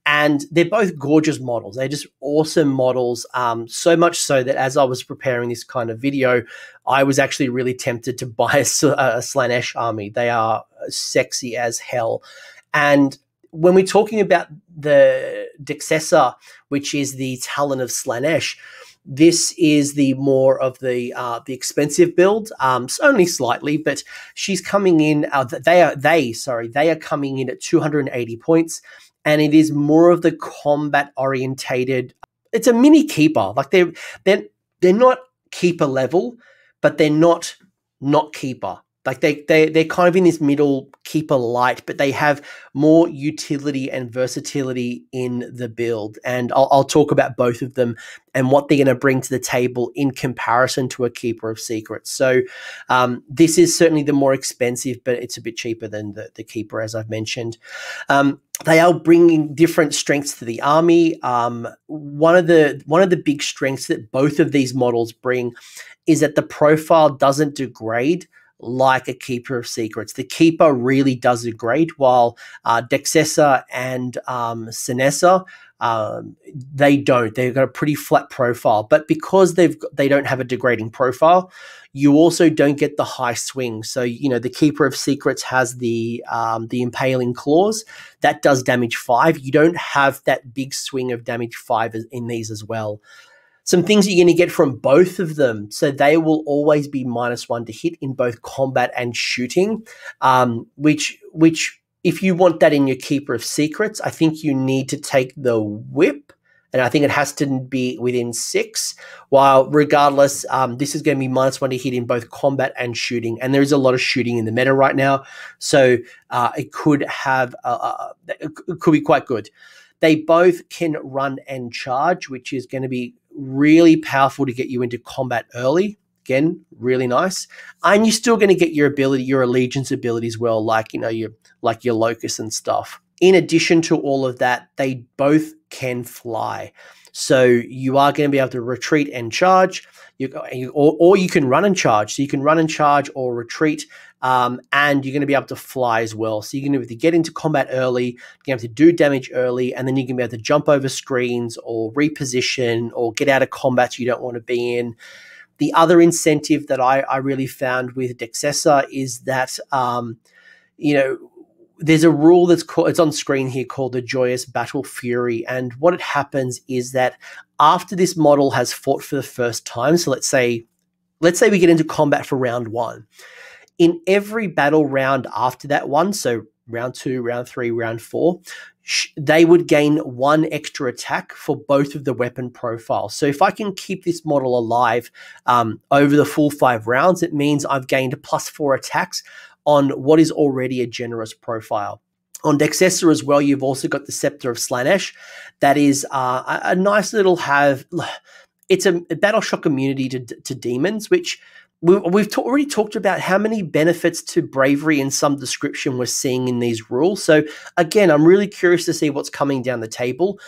and they're both gorgeous models. They're just awesome models. Um, so much so that as I was preparing this kind of video, I was actually really tempted to buy a, a Slaanesh army. They are sexy as hell, and when we're talking about the Dexcessa, which is the Talon of Slaanesh, this is the more of the uh, the expensive build, um, only slightly, but she's coming in. Uh, they are they sorry they are coming in at 280 points and it is more of the combat orientated. It's a mini keeper. Like they're they're they're not keeper level, but they're not not keeper. Like they they they're kind of in this middle keeper light, but they have more utility and versatility in the build. And I'll, I'll talk about both of them and what they're going to bring to the table in comparison to a keeper of secrets. So um, this is certainly the more expensive, but it's a bit cheaper than the, the keeper, as I've mentioned. Um, they are bringing different strengths to the army. Um, one of the one of the big strengths that both of these models bring is that the profile doesn't degrade like a Keeper of Secrets. The Keeper really does degrade, while uh, Dexcessa and um, Synessa, um, they don't. They've got a pretty flat profile, but because they've they don't have a degrading profile, you also don't get the high swing. So you know the Keeper of Secrets has the um, the Impaling Claws that does damage five. You don't have that big swing of damage five in these as well some things you're going to get from both of them. So they will always be minus one to hit in both combat and shooting, um, which which if you want that in your keeper of secrets, I think you need to take the whip. And I think it has to be within six. While regardless, um, this is going to be minus one to hit in both combat and shooting. And there is a lot of shooting in the meta right now, so uh, it could have uh, it could be quite good. They both can run and charge, which is going to be really powerful to get you into combat early. Again, really nice. And you're still going to get your ability, your allegiance ability as well, like you know, your like your locus and stuff. In addition to all of that, they both can fly. So you are going to be able to retreat and charge. You, or, or you can run and charge. So you can run and charge or retreat, um, and you're going to be able to fly as well. So you're going to be able to get into combat early, you're going to, to do damage early, and then you can be able to jump over screens or reposition or get out of combat you don't want to be in. The other incentive that I, I really found with Dexcessa is that, um, you know, there's a rule that's called it's on screen here called the joyous battle fury and what it happens is that after this model has fought for the first time so let's say let's say we get into combat for round 1 in every battle round after that one so round 2 round 3 round 4 they would gain one extra attack for both of the weapon profiles. So if I can keep this model alive um, over the full five rounds, it means I've gained plus four attacks on what is already a generous profile. On Dexcessa as well, you've also got the Scepter of Slaanesh. That is uh, a, nice little have. It's a, battle shock immunity to, to demons, which we, have already talked about how many benefits to bravery in some description we're seeing in these rules. So again, I'm really curious to see what's coming down the table.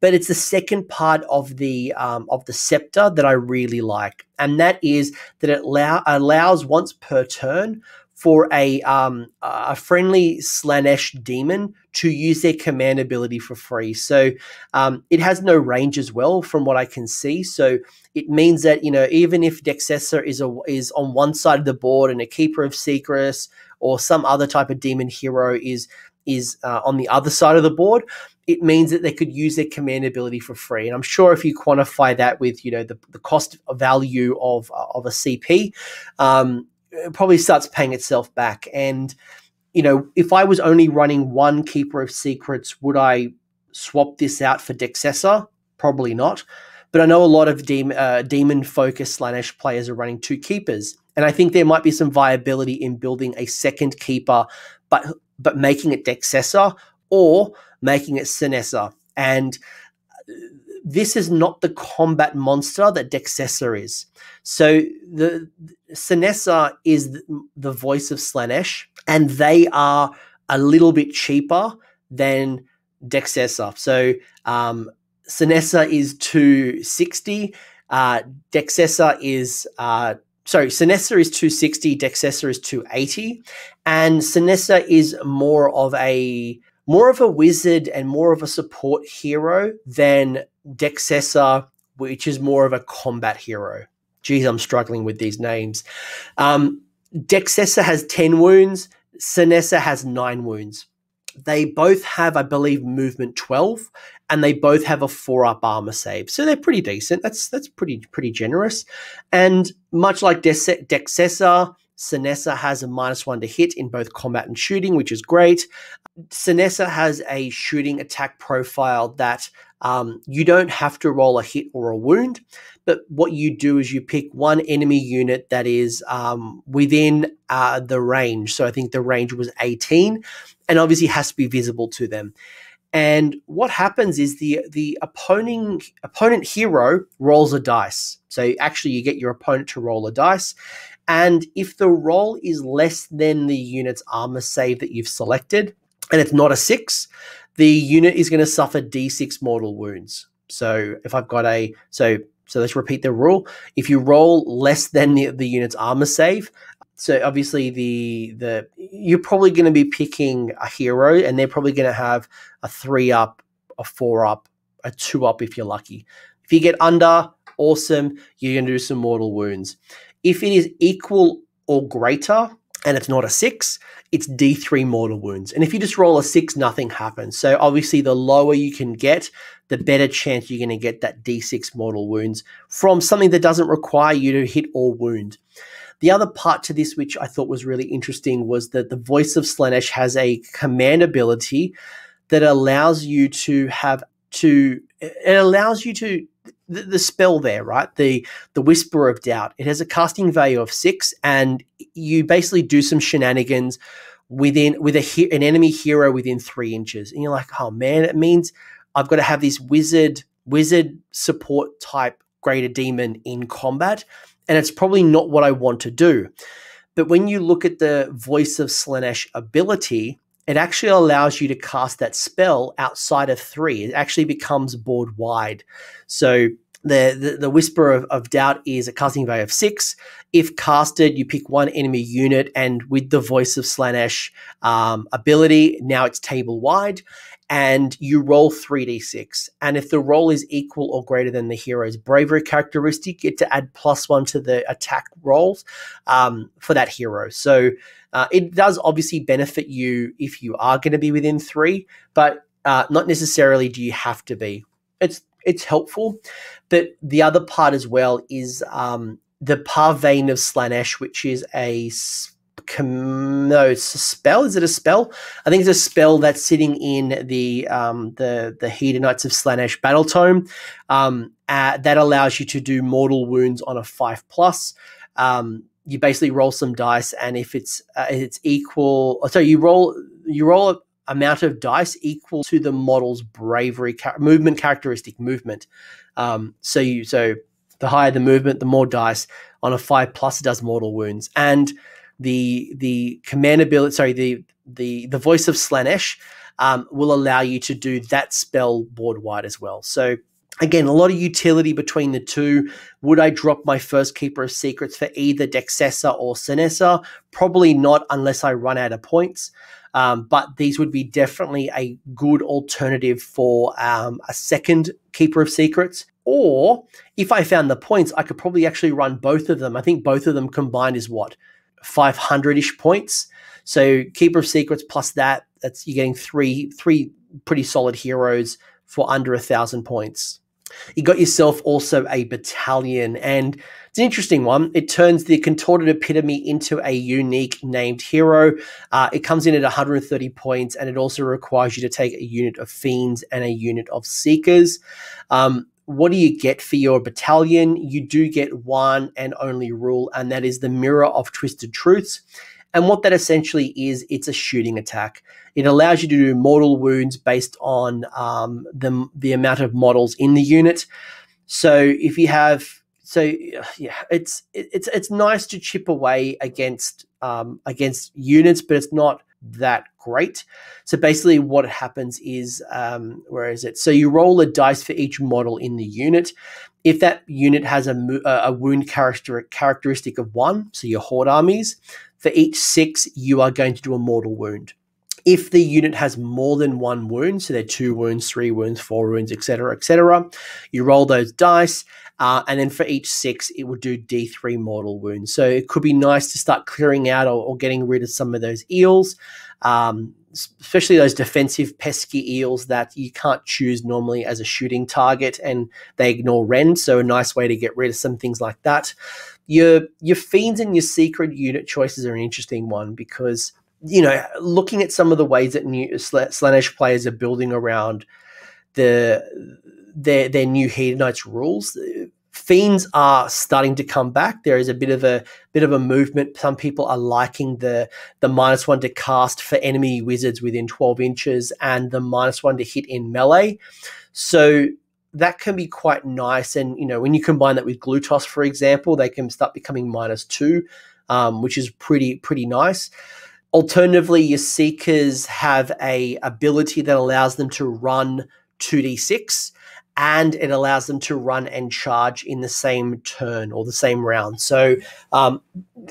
But it's the second part of the um, of the scepter that I really like, and that is that it allow- allows once per turn for a um, a friendly Slaanesh demon to use their command ability for free. So um, it has no range as well, from what I can see. So it means that you know even if Dexcessa is a, is on one side of the board and a Keeper of Secrets or some other type of demon hero is is uh, on the other side of the board, it means that they could use their command ability for free. And I'm sure if you quantify that with you know the, the cost value of of a CP, um, probably starts paying itself back. And, you know, if I was only running one Keeper of Secrets, would I swap this out for Dexcessa? Probably not. But I know a lot of de- uh, demon focused Slaanesh players are running two keepers. And I think there might be some viability in building a second keeper, but but making it Dexcessa or making it Synessa. And this is not the combat monster that Dexcessa is. So the Synessa is the voice of Slaanesh, and they are a little bit cheaper than Dexcessa. So um, Synessa is 260. Uh, Dexcessa is uh, sorry, Synessa is 260, Dexcessa is 280, and Synessa is more of a more of a wizard and more of a support hero than Dexcessa, which is more of a combat hero. Geez, I'm struggling with these names. Um, Dexcessa has 10 wounds, Synessa has 9 wounds. They both have, I believe, movement 12, and they both have a four up armor save. So they're pretty decent. That's that's pretty pretty generous. And much like Dexcessa, Synessa has a minus one to hit in both combat and shooting, which is great. Synessa has a shooting attack profile that um, you don't have to roll a hit or a wound, but what you do is you pick one enemy unit that is um, within uh, the range. So I think the range was 18, and obviously has to be visible to them. And what happens is the the opponent opponent hero rolls a dice. So actually, you get your opponent to roll a dice, and if the roll is less than the unit's armor save that you've selected, and it's not a six, the unit is going to suffer d6 mortal wounds. So if I've got a so so let's repeat the rule. If you roll less than the, the unit's armor save, so obviously the the you're probably going to be picking a hero, and they're probably going to have a three up, a four up, a two up if you're lucky. If you get under, awesome, you're going to do some mortal wounds. If it is equal or greater, and it's not a six, it's D3 mortal wounds. And if you just roll a six, nothing happens. So obviously, the lower you can get, the better chance you're going to get that D6 mortal wounds from something that doesn't require you to hit or wound. The other part to this, which I thought was really interesting, was that the voice of Slaanesh has a command ability that allows you to have to it allows you to the, the, spell there, right? The the whisper of doubt. It has a casting value of six, and you basically do some shenanigans within with a an enemy hero within three inches, and you're like, oh man, it means I've got to have this wizard wizard support type greater demon in combat, and it's probably not what I want to do. But when you look at the voice of Slaanesh ability, it actually allows you to cast that spell outside of three. It actually becomes board wide. So the, the, the Whisper of, of, Doubt is a casting value of six. If casted, you pick one enemy unit, and with the Voice of Slaanesh um, ability, now it's table wide and you roll 3d6. And if the roll is equal or greater than the hero's bravery characteristic, you get to add plus one to the attack rolls um, for that hero. So uh, it does obviously benefit you if you are going to be within three, but uh, not necessarily do you have to be. It's it's helpful, but the other part as well is um, the Pavane of Slaanesh, which is a no, it's a spell. Is it a spell? I think it's a spell that's sitting in the um, the the Hedonites of Slaanesh battle tome um, uh, that allows you to do mortal wounds on a five plus. Um, you basically roll some dice, and if it's uh, it's equal, oh, so you roll you roll a amount of dice equal to the model's bravery movement characteristic movement. Um, so you so the higher the movement, the more dice. On a five plus, it does mortal wounds and the the command ability, sorry, the the the voice of Slaanesh um, will allow you to do that spell board wide as well. So again, a lot of utility between the two. Would I drop my first Keeper of Secrets for either Dexcessa or Synessa? Probably not, unless I run out of points. Um, but these would be definitely a good alternative for um, a second Keeper of Secrets. Or if I found the points, I could probably actually run both of them. I think both of them combined is what 500 ish points. So Keeper of Secrets plus that, that's you're getting three three pretty solid heroes for under a thousand points. You got yourself also a battalion, and it's an interesting one. It turns the contorted epitome into a unique named hero. Uh, it comes in at 130 points, and it also requires you to take a unit of fiends and a unit of seekers. Um, what do you get for your battalion? You do get one and only rule, and that is the Mirror of Twisted Truths. And what that essentially is, it's a shooting attack. It allows you to do mortal wounds based on um, the, the amount of models in the unit. So if you have, so yeah, it's it's it's nice to chip away against um, against units, but it's not that great. So basically, what happens is, um, where is it? So you roll a dice for each model in the unit. If that unit has a, a wound character, characteristic of one, so your horde armies, for each six, you are going to do a mortal wound. If the unit has more than one wound, so they're two wounds, three wounds, four wounds, etc., etc., you roll those dice, uh, and then for each six, it will do D3 mortal wounds. So it could be nice to start clearing out or, or getting rid of some of those eels um, especially those defensive pesky eels that you can't choose normally as a shooting target and they ignore rend so a nice way to get rid of some things like that your your fiends and your secret unit choices are an interesting one because you know looking at some of the ways that new Slaanesh players are building around the their their new Hedonites rules Fiends are starting to come back. There is a bit of a bit of a movement. Some people are liking the the minus one to cast for enemy wizards within 12 inches and the minus one to hit in melee. So that can be quite nice. And you know, when you combine that with Glutos, for example, they can start becoming minus two, um, which is pretty pretty nice. Alternatively, your seekers have a ability that allows them to run 2d6 and it allows them to run and charge in the same turn or the same round. So, um,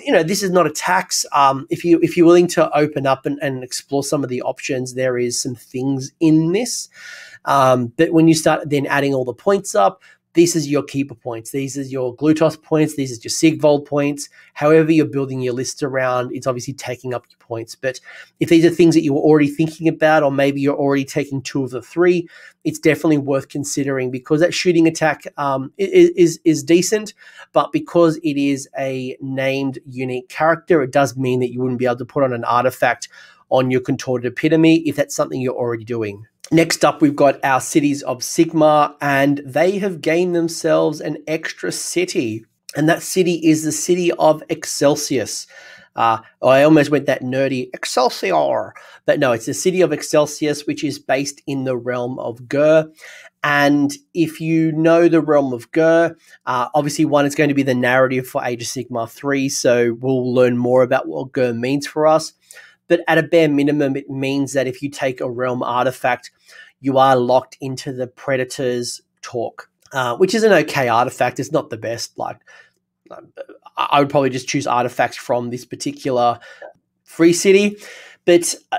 you know, this is not a tax. Um, if you if you're willing to open up and, and, explore some of the options, there is some things in this. Um, but when you start then adding all the points up, this is your keeper points. These are your Glutos points. These are your Sigvald points. However, you're building your list around, it's obviously taking up your points. But if these are things that you were already thinking about, or maybe you're already taking two of the three, it's definitely worth considering because that shooting attack um, is, is, is decent. But because it is a named unique character, it does mean that you wouldn't be able to put on an artifact on your contorted epitome if that's something you're already doing. Next up, we've got our cities of Sigmar, and they have gained themselves an extra city. And that city is the city of Excelsis. Uh, I almost went that nerdy Excelsior, but no, it's the city of Excelsis, which is based in the realm of Ghur. And if you know the realm of Ghur, uh, obviously one is going to be the narrative for Age of Sigmar 3, so we'll learn more about what Ghur means for us. But at a bare minimum, it means that if you take a realm artifact, you are locked into the predator's torc, uh, which is an okay artifact. It's not the best. Like, I would probably just choose artifacts from this particular free city. But uh,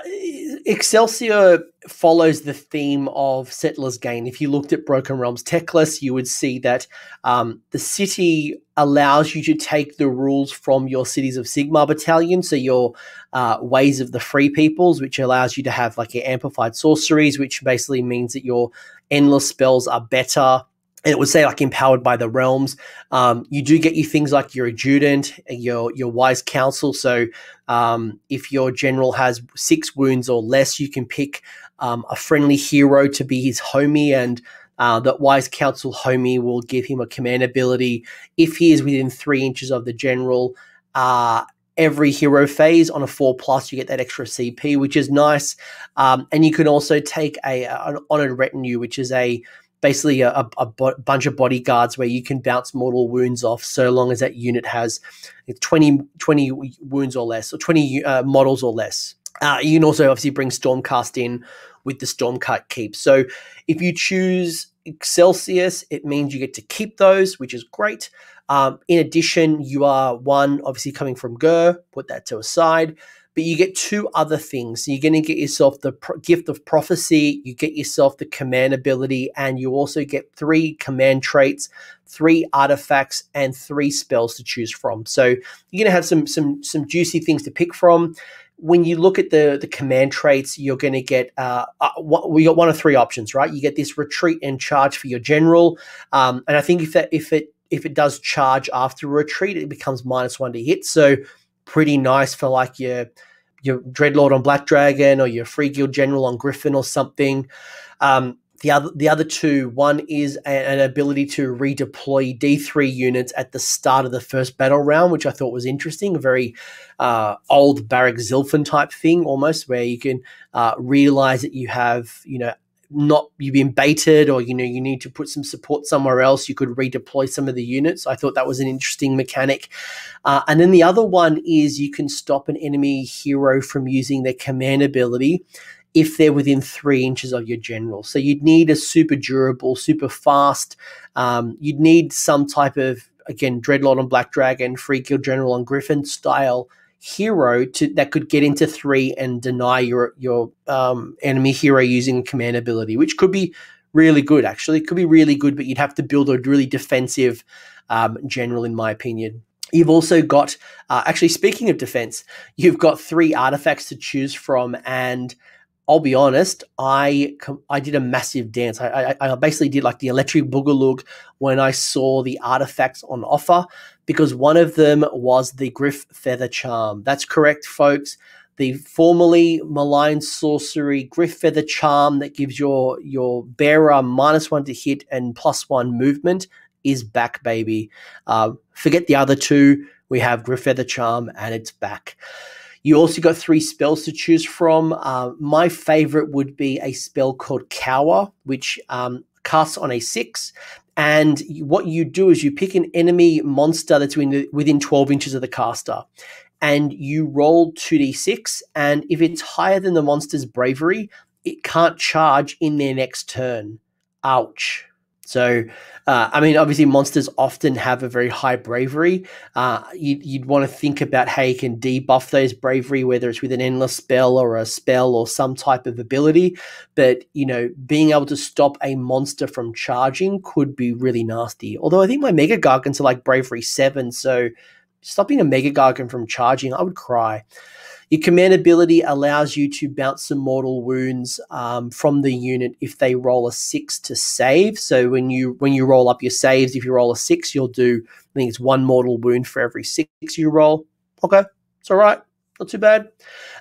Excelsior follows the theme of Settler's Gain. If you looked at Broken Realms Teclis, you would see that um, the city allows you to take the rules from your Cities of Sigmar battalion, so your uh, Ways of the Free Peoples, which allows you to have like your amplified sorceries, which basically means that your endless spells are better and it would say like empowered by the realms. Um, you do get you things like your adjutant, your your wise counsel. So um, if your general has six wounds or less, you can pick um, a friendly hero to be his homie, and uh, that wise counsel homie will give him a command ability if he is within three inches of the general. Uh, every hero phase on a four plus, you get that extra CP, which is nice. Um, and you can also take a an honored retinue, which is a basically a, a, a bunch of bodyguards where you can bounce mortal wounds off so long as that unit has 20, 20 wounds or less or 20 uh, models or less. Uh, you can also obviously bring Stormcast in with the Stormcast keep. So if you choose Excelsis, it means you get to keep those, which is great. Um, in addition, you are one obviously coming from Ghur, put that to a side but you get two other things. You're going to get yourself the gift of prophecy, you get yourself the command ability, and you also get three command traits, three artifacts, and three spells to choose from. So you're going to have some some some juicy things to pick from. When you look at the the command traits, you're going to get uh, uh, we got one of three options, right? You get this retreat and charge for your general, um, and I think if that if it if it does charge after retreat, it becomes minus one to hit. So pretty nice for like your your dreadlord on black dragon or your free guild general on griffin or something um, the other the other two one is a, an ability to redeploy D3 units at the start of the first battle round, which I thought was interesting. A very uh, old Barak Zilfin type thing, almost where you can uh, realize that you have you know not you've been baited or you know you need to put some support somewhere else you could redeploy some of the units. I thought that was an interesting mechanic. Uh, and then the other one is you can stop an enemy hero from using their command ability if they're within three inches of your general. So you'd need a super durable super fast um, you'd need some type of again dreadlord on black dragon free guild general on griffin style hero to that could get into three and deny your your um, enemy hero using command ability, which could be really good. Actually, it could be really good, but you'd have to build a really defensive um, general, in my opinion. You've also got, uh, actually, speaking of defense, you've got three artifacts to choose from, and I'll be honest, I I did a massive dance. I, I, I basically did like the electric boogaloo when I saw the artifacts on offer because one of them was the Gryph-feather Charm. That's correct, folks. The formerly maligned sorcery Gryph-feather Charm that gives your your bearer minus one to hit and plus one movement is back, baby. Uh, forget the other two. We have Gryph-feather Charm and it's back. You also got three spells to choose from. Uh, my favorite would be a spell called Cower, which um, casts on a six. And what you do is you pick an enemy monster that's within, within 12 inches of the caster. And you roll 2d6. And if it's higher than the monster's bravery, it can't charge in their next turn. Ouch. So, uh, I mean, obviously, monsters often have a very high bravery. Uh, you'd, you'd want to think about how you can debuff those bravery, whether it's with an endless spell or a spell or some type of ability. But, you know, being able to stop a monster from charging could be really nasty. Although I think my Mega Gargants are like bravery seven. So, stopping a Mega Gargant from charging, I would cry. Your command ability allows you to bounce some mortal wounds um, from the unit if they roll a six to save. So when you when you roll up your saves, if you roll a six, you'll do I think it's one mortal wound for every six you roll. Okay, it's all right, not too bad.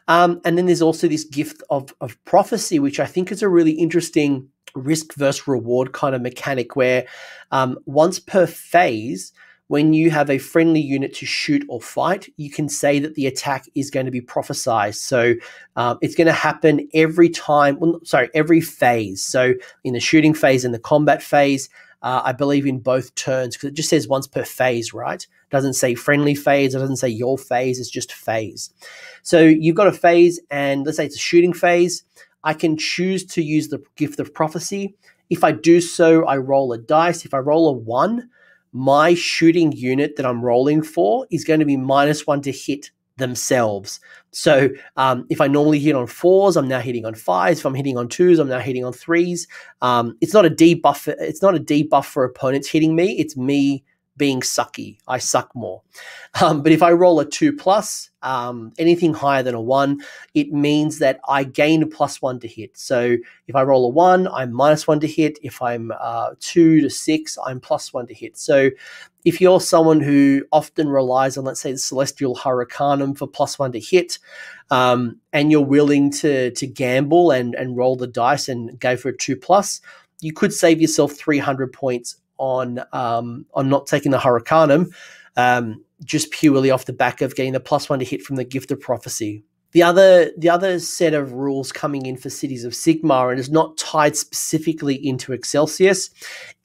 Um, and then there's also this gift of of prophecy, which I think is a really interesting risk versus reward kind of mechanic where um, once per phase when you have a friendly unit to shoot or fight, you can say that the attack is going to be prophesized. So um, it's going to happen every time, well, sorry, every phase. So in the shooting phase and the combat phase, uh, I believe in both turns because it just says once per phase, right? It doesn't say friendly phase, it doesn't say your phase, it's just phase. So you've got a phase, and let's say it's a shooting phase. I can choose to use the gift of prophecy. If I do so, I roll a dice. If I roll a one, my shooting unit that I'm rolling for is going to be minus one to hit themselves. So um, if I normally hit on fours, I'm now hitting on fives. If I'm hitting on twos, I'm now hitting on threes. Um, it's not a debuff. It's not a debuff for opponents hitting me. It's me being sucky. I suck more. Um, but if I roll a two plus, um, anything higher than a one, it means that I gain a plus one to hit. So if I roll a one, I'm minus one to hit. If I'm uh, two to six, I'm plus one to hit. So if you're someone who often relies on, let's say, the Celestial Hurricanum for plus one to hit, um, and you're willing to to gamble and and roll the dice and go for a two plus, you could save yourself 300 points on um, on not taking the Hurricanum, um, just purely off the back of getting the plus one to hit from the Gift of Prophecy. The other the other set of rules coming in for Cities of Sigmar and is not tied specifically into Excelsis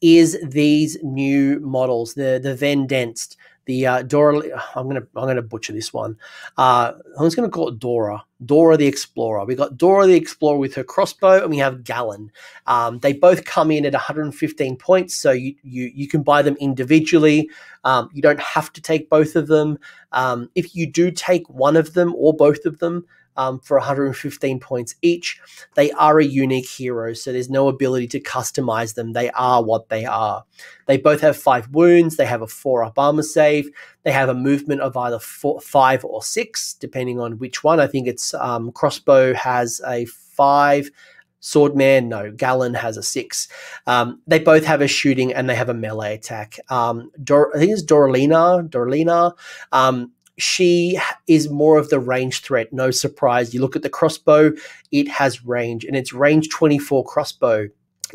is these new models, the the ven Denst, the uh, Dora. I'm gonna I'm gonna butcher this one. Uh, I'm just gonna call it Dora. Dora the Explorer. We got Dora the Explorer with her crossbow, and we have Galen. Um, they both come in at 115 points, so you you you can buy them individually. Um, you don't have to take both of them. Um, if you do take one of them or both of them, um, for 115 points each. They are a unique hero, so there's no ability to customize them. They are what they are. They both have five wounds. They have a four up armor save. They have a movement of either four, five or six, depending on which one. I think it's um, crossbow has a five. Swordman, no. Galen has a six. Um, they both have a shooting and they have a melee attack. Um, Dor- I think it's Dorlina. Dorlina. Um, she is more of the range threat. No surprise. You look at the crossbow, it has range, and it's range 24 crossbow.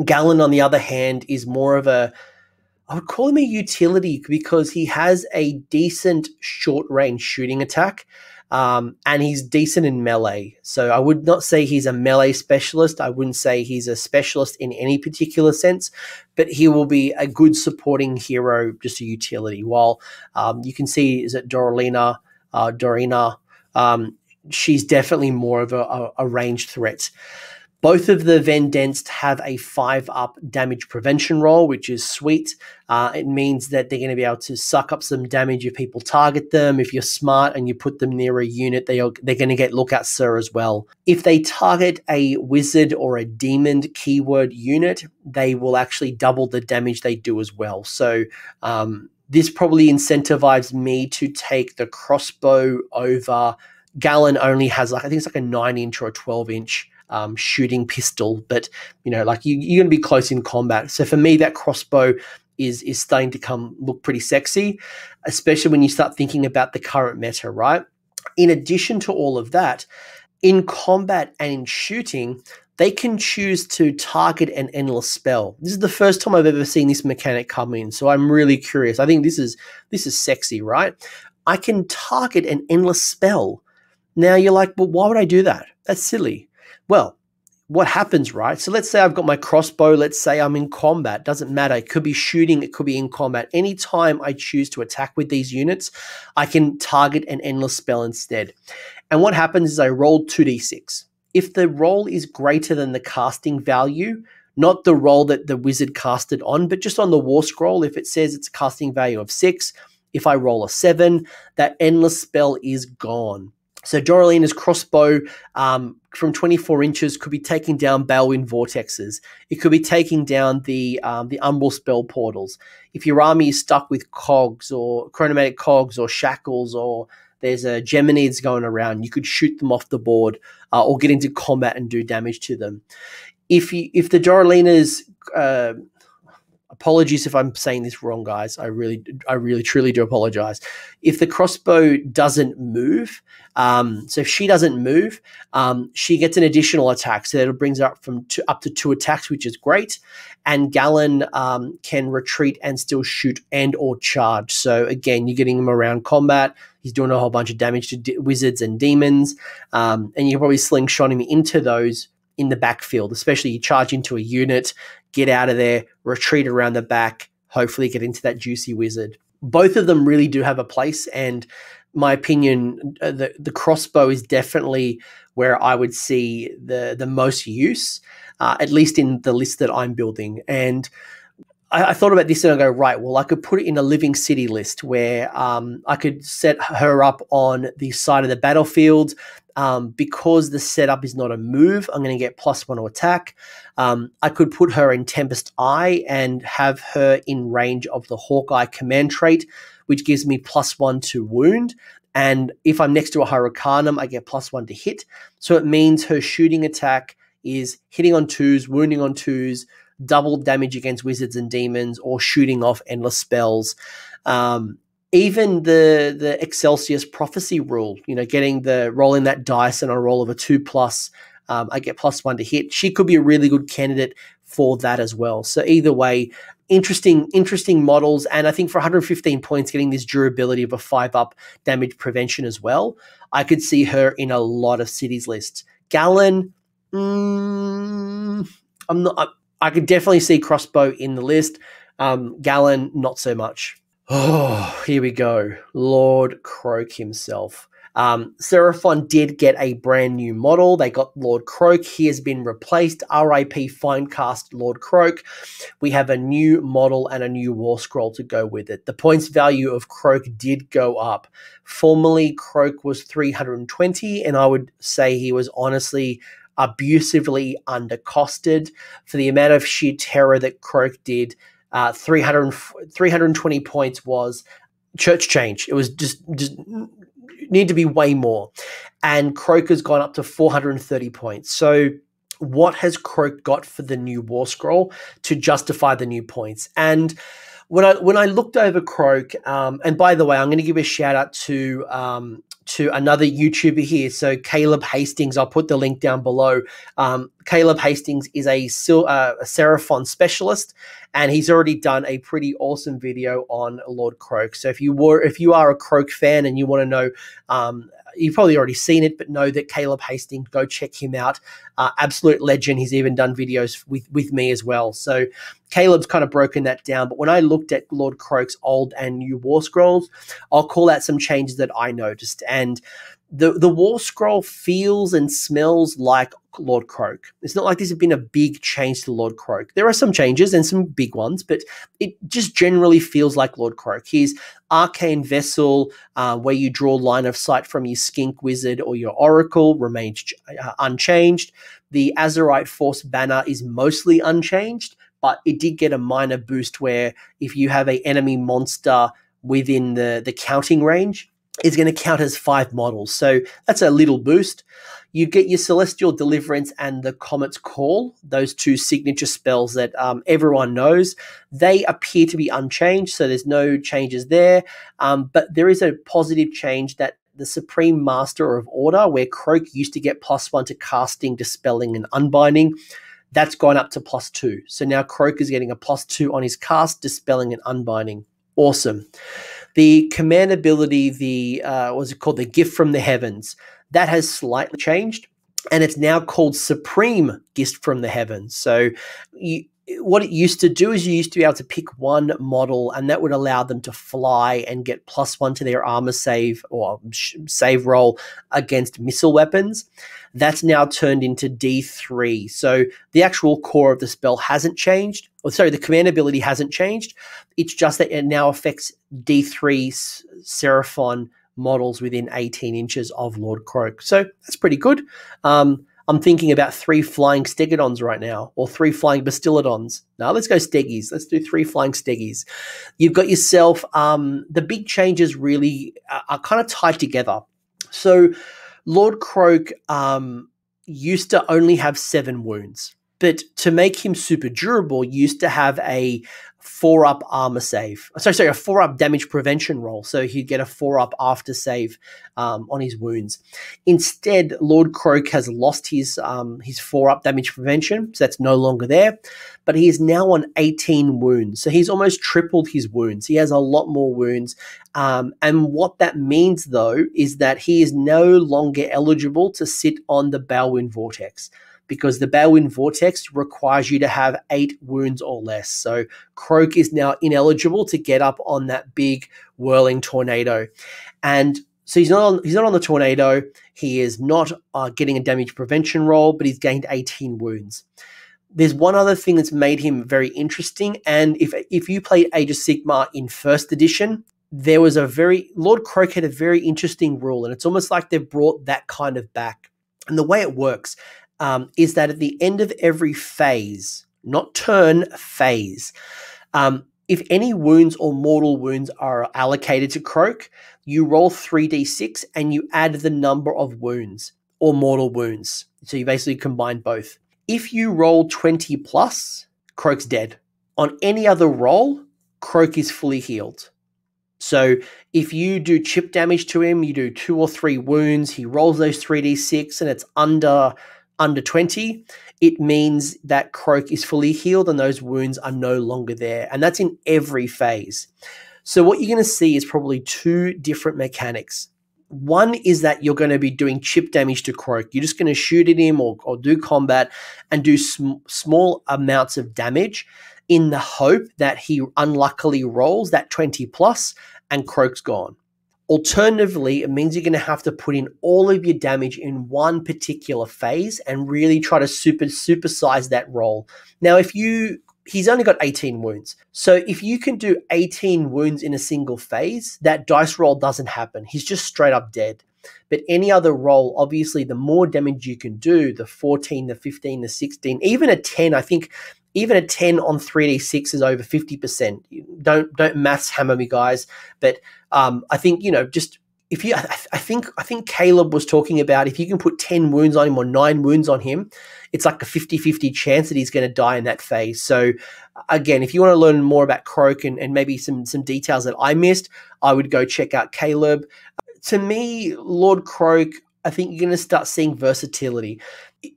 Galen, on the other hand, is more of a I would call him a utility because he has a decent short range shooting attack. Um, and he's decent in melee. So I would not say he's a melee specialist. I wouldn't say he's a specialist in any particular sense, but he will be a good supporting hero, just a utility. While um, you can see, is it Doralina, uh, Dorina? Um, she's definitely more of a, a, a ranged threat. Both of the ven Denst have a five up damage prevention roll, which is sweet. Uh, it means that they're going to be able to suck up some damage if people target them. If you're smart and you put them near a unit, they are, they're going to get lookout sir as well. If they target a wizard or a demon keyword unit, they will actually double the damage they do as well. So, um, this probably incentivizes me to take the crossbow over. Galen only has like I think it's like a nine inch or a twelve inch um, shooting pistol, but you know, like you, you're going to be close in combat. So for me, that crossbow is is starting to come look pretty sexy, especially when you start thinking about the current meta, right? In addition to all of that, in combat and in shooting, they can choose to target an endless spell. This is the first time I've ever seen this mechanic come in, so I'm really curious. I think this is this is sexy, right? I can target an endless spell. Now you're like, well, why would I do that? That's silly. Well, what happens, right? So let's say I've got my crossbow. Let's say I'm in combat. Doesn't matter. It could be shooting. It could be in combat. Anytime I choose to attack with these units, I can target an endless spell instead. And what happens is I roll 2d6. If the roll is greater than the casting value, not the roll that the wizard casted on, but just on the war scroll, if it says it's a casting value of six, if I roll a seven, that endless spell is gone. So Doralina's crossbow um, from 24 inches could be taking down Balewind vortexes. It could be taking down the um, the umbral spell portals. If your army is stuck with cogs or chronomantic cogs or shackles or there's a Geminids going around, you could shoot them off the board uh, or get into combat and do damage to them. If you, if the Doralina's uh, apologies if I'm saying this wrong, guys. I really, I really, truly do apologize. If the crossbow doesn't move, um, so if she doesn't move, um, she gets an additional attack. So it brings her up from two, up to two attacks, which is great. And Galen um, can retreat and still shoot and or charge. So again, you're getting him around combat. He's doing a whole bunch of damage to wizards and demons, um, and you can probably slingshot him into those in the backfield, especially you charge into a unit, get out of there, retreat around the back, hopefully get into that juicy wizard. Both of them really do have a place, and my opinion, uh, the the crossbow is definitely where I would see the the most use, uh, at least in the list that I'm building. And I, I, thought about this and I go, right, well, I could put it in a living city list where um, I could set her up on the side of the battlefield. Um, because the setup is not a move, I'm going to get plus one to attack. Um, I could put her in Tempest Eye and have her in range of the Hawkeye command trait, which gives me plus one to wound. And if I'm next to a Hurricanum, I get plus one to hit. So it means her shooting attack is hitting on twos, wounding on twos, double damage against wizards and demons, or shooting off endless spells. Um, even the the Excelsis prophecy rule, you know, getting the rolling that dice and a roll of a two plus, um, I get plus one to hit. She could be a really good candidate for that as well. So either way, interesting interesting models, and I think for 115 points, getting this durability of a five up damage prevention as well, I could see her in a lot of cities lists. Galen, mm, I'm not. I, could definitely see crossbow in the list. Um, Galen, not so much. Oh, here we go. Lord Kroak himself. Um, Seraphon did get a brand new model. They got Lord Kroak. He has been replaced. RIP Finecast Lord Kroak. We have a new model and a new war scroll to go with it. The points value of Kroak did go up. Formerly, Kroak was 320, and I would say he was honestly abusively undercosted for the amount of sheer terror that Kroak did uh, 300, 320 points was church change. It was just, just need to be way more. And Kroak has gone up to 430 points. So what has Kroak got for the new War Scroll to justify the new points? And when I when I looked over Kroak, um, and by the way, I'm going to give a shout out to um, to another YouTuber here. So Caleb Hastings, I'll put the link down below. Um, Caleb Hastings is a, uh, a Seraphon specialist, and he's already done a pretty awesome video on Lord Kroak. So if you were, if you are a Kroak fan and you want to know um, you've probably already seen it, but know that Caleb Hastings, go check him out. Uh, absolute legend. He's even done videos with, with me as well. So Caleb's kind of broken that down. But when I looked at Lord Kroak's old and new War Scrolls, I'll call out some changes that I noticed. And the the War Scroll feels and smells like Lord Kroak. It's not like there's been a big change to Lord Kroak. There are some changes and some big ones, but it just generally feels like Lord Kroak. His Arcane Vessel, uh, where you draw line of sight from your Skink Wizard or your Oracle, remains uh, unchanged. The Azyrite Force banner is mostly unchanged, but it did get a minor boost where if you have a enemy monster within the, the counting range, is going to count as five models. So that's a little boost. You get your Celestial Deliverance and the Comet's Call, those two signature spells that um, everyone knows. They appear to be unchanged, so there's no changes there. Um, but there is a positive change that the Supreme Master of Order, where Kroak used to get plus one to casting, dispelling, and unbinding, that's gone up to plus two. So now Kroak is getting a plus two on his cast, dispelling, and unbinding. Awesome. The command ability, the uh, what's it called, the gift from the heavens, that has slightly changed, and it's now called Supreme Gift from the Heavens. So you, what it used to do is you used to be able to pick one model and that would allow them to fly and get plus one to their armor save or save roll against missile weapons. That's now turned into D3. So the actual core of the spell hasn't changed. Or sorry, the command ability hasn't changed. It's just that it now affects D3 Seraphon models within 18 inches of Lord Kroak. So that's pretty good. Um, I'm thinking about three flying stegodons right now, or three flying bastiladons. Now let's go steggies. Let's do three flying steggies. You've got yourself. Um, the big changes really are, are kind of tied together. So Lord Kroak um, used to only have seven wounds, but to make him super durable, used to have a four up armor save. Sorry, sorry, a four up damage prevention roll. So he'd get a four up after save um, on his wounds. Instead, Lord Kroak has lost his um, his four up damage prevention, so that's no longer there. But he is now on 18 wounds, so he's almost tripled his wounds. He has a lot more wounds, um, and what that means though is that he is no longer eligible to sit on the Balewind Vortex because the Balewind Vortex requires you to have eight wounds or less. So Kroak is now ineligible to get up on that big whirling tornado. And so he's not on, he's not on the tornado. He is not uh, getting a damage prevention roll, but he's gained 18 wounds. There's one other thing that's made him very interesting, and if if you played Age of Sigmar in first edition, there was a very Lord Kroak had a very interesting rule, and it's almost like they've brought that kind of back. And the way it works um, is that at the end of every phase, not turn, phase, um, if any wounds or mortal wounds are allocated to Kroak, you roll 3d6 and you add the number of wounds or mortal wounds. So you basically combine both. If you roll 20 plus, Kroak's dead. On any other roll, Kroak is fully healed. So if you do chip damage to him, you do two or three wounds, he rolls those 3d6 and it's under under 20, it means that Kroak is fully healed and those wounds are no longer there. And that's in every phase. So, what you're going to see is probably two different mechanics. One is that you're going to be doing chip damage to Kroak. You're just going to shoot at him or, or do combat and do sm- small amounts of damage in the hope that he unluckily rolls that 20 plus and Kroak's gone. Alternatively, it means you're going to have to put in all of your damage in one particular phase and really try to super supersize that roll. Now, if you he's only got 18 wounds. So if you can do 18 wounds in a single phase, that dice roll doesn't happen. He's just straight up dead. But any other roll, obviously, the more damage you can do, the 14, the 15, the 16, even a 10, I think even a 10 on 3d6 is over 50%. Don't don't maths hammer me guys, but um, I think you know just if you I, I, think I think Caleb was talking about if you can put 10 wounds on him or 9 wounds on him, it's like a 50-50 chance that he's going to die in that phase. So again, if you want to learn more about Kroak and, and maybe some some details that I missed, I would go check out Caleb to me, Lord Kroak, I think you're going to start seeing versatility.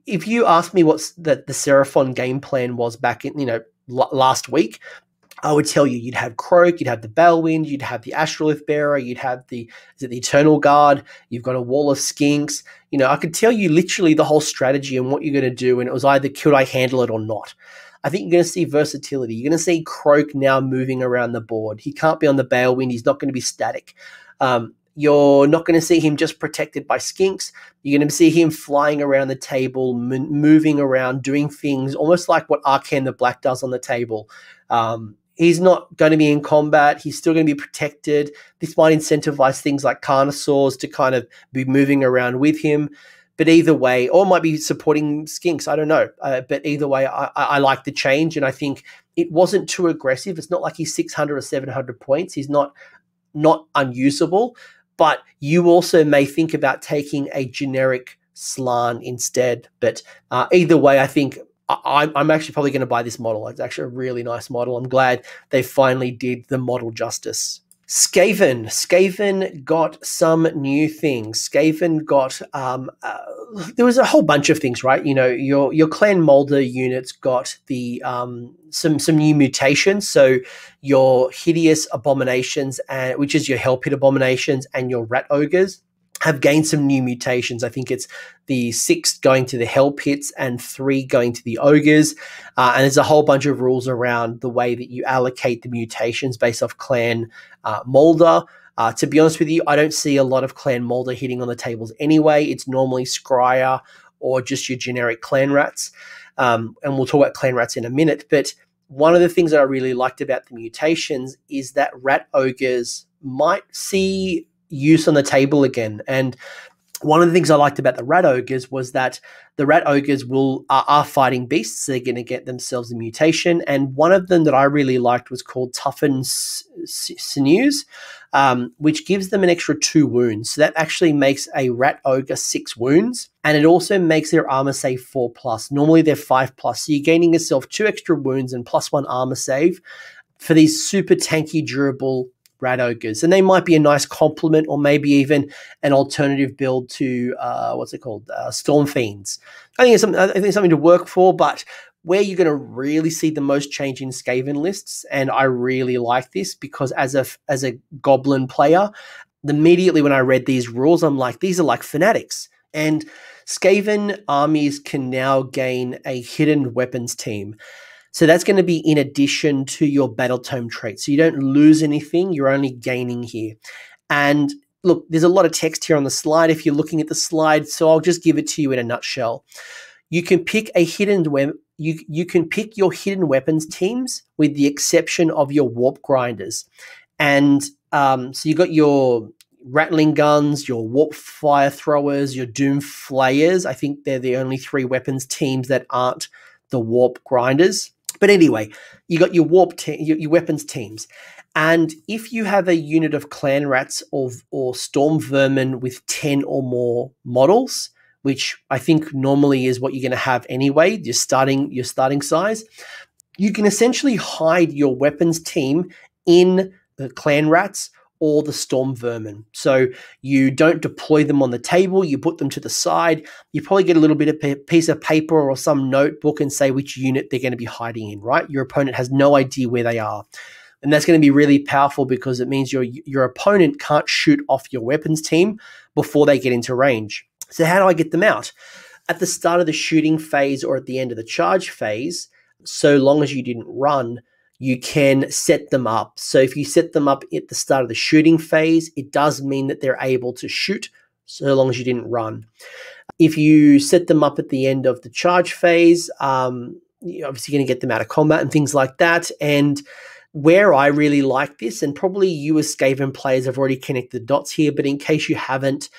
If you ask me what's the, the Seraphon game plan was back in, you know, last week, I would tell you you'd have Kroak, you'd have the Balewind, you'd have the Astrolith Bearer, you'd have the is it the Eternal Guard, you've got a wall of skinks. You know, I could tell you literally the whole strategy and what you're going to do, and it was either could I handle it or not. I think you're going to see versatility. You're going to see Kroak now moving around the board. He can't be on the Balewind. He's not going to be static. Um, you're not going to see him just protected by skinks. You're going to see him flying around the table, m- moving around, doing things almost like what Arkhan the Black does on the table. Um, he's not going to be in combat. He's still going to be protected. This might incentivize things like Carnosaurs to kind of be moving around with him. But either way, or might be supporting Skinks. I don't know. Uh, but either way, I, I, like the change, and I think it wasn't too aggressive. It's not like he's 600 or 700 points. He's not not unusable. But you also may think about taking a generic Slann instead. But uh, either way, I think I, I'm actually probably going to buy this model. It's actually a really nice model. I'm glad they finally did the model justice. Skaven. Skaven got some new things. Skaven got um, uh, there was a whole bunch of things, right? You know, your your Clan Moulder units got the um, some some new mutations. So your hideous abominations, and which is your hell pit abominations, and your rat ogres have gained some new mutations. I think it's the six going to the hell pits and three going to the ogres. Uh, and there's a whole bunch of rules around the way that you allocate the mutations based off clan uh, Moulder. Uh, to be honest with you, I don't see a lot of clan Moulder hitting on the tables anyway. It's normally Skryre or just your generic clan rats. Um, and we'll talk about clan rats in a minute. But one of the things that I really liked about the mutations is that rat ogres might see use on the table again. And one of the things I liked about the rat ogres was that the rat ogres will are, are fighting beasts. They're going to get themselves a mutation, and one of them that I really liked was called Toughen Sinews, um, which gives them an extra two wounds. So that actually makes a rat ogre six wounds, and it also makes their armor save four plus. Normally they're five plus, so you're gaining yourself two extra wounds and plus one armor save for these super tanky, durable rat ogres, and they might be a nice complement, or maybe even an alternative build to uh, what's it called, uh, storm fiends. I think it's something. I think it's something to work for, but where you're going to really see the most change in Skaven lists, and I really like this because as a as a Goblin player, immediately when I read these rules, I'm like, these are like fanatics, and Skaven armies can now gain a hidden weapons team. So that's going to be in addition to your battle tome trait. So you don't lose anything, you're only gaining here. And look, there's a lot of text here on the slide if you're looking at the slide, so I'll just give it to you in a nutshell. You can pick a hidden web you you can pick your hidden weapons teams with the exception of your warp grinders. And um, so you got your rattling guns, your warp fire throwers, your doom flayers. I think they're the only three weapons teams that aren't the warp grinders. But anyway, you got your warp te- your, your, weapons teams. And if you have a unit of clan rats or, or storm vermin with 10 or more models, which I think normally is what you're going to have anyway, your starting your starting size, you can essentially hide your weapons team in the clan rats or the storm vermin. So you don't deploy them on the table, you put them to the side. You probably get a little bit of a piece of paper or some notebook and say which unit they're going to be hiding in, right? Your opponent has no idea where they are. And that's going to be really powerful because it means your your opponent can't shoot off your weapons team before they get into range. So how do I get them out? At the start of the shooting phase or at the end of the charge phase, so long as you didn't run, you can set them up. So if you set them up at the start of the shooting phase, it does mean that they're able to shoot so long as you didn't run. If you set them up at the end of the charge phase, um, you're obviously going to get them out of combat and things like that. And where I really like this, and probably you as Skaven players have already connected the dots here, but in case you haven't,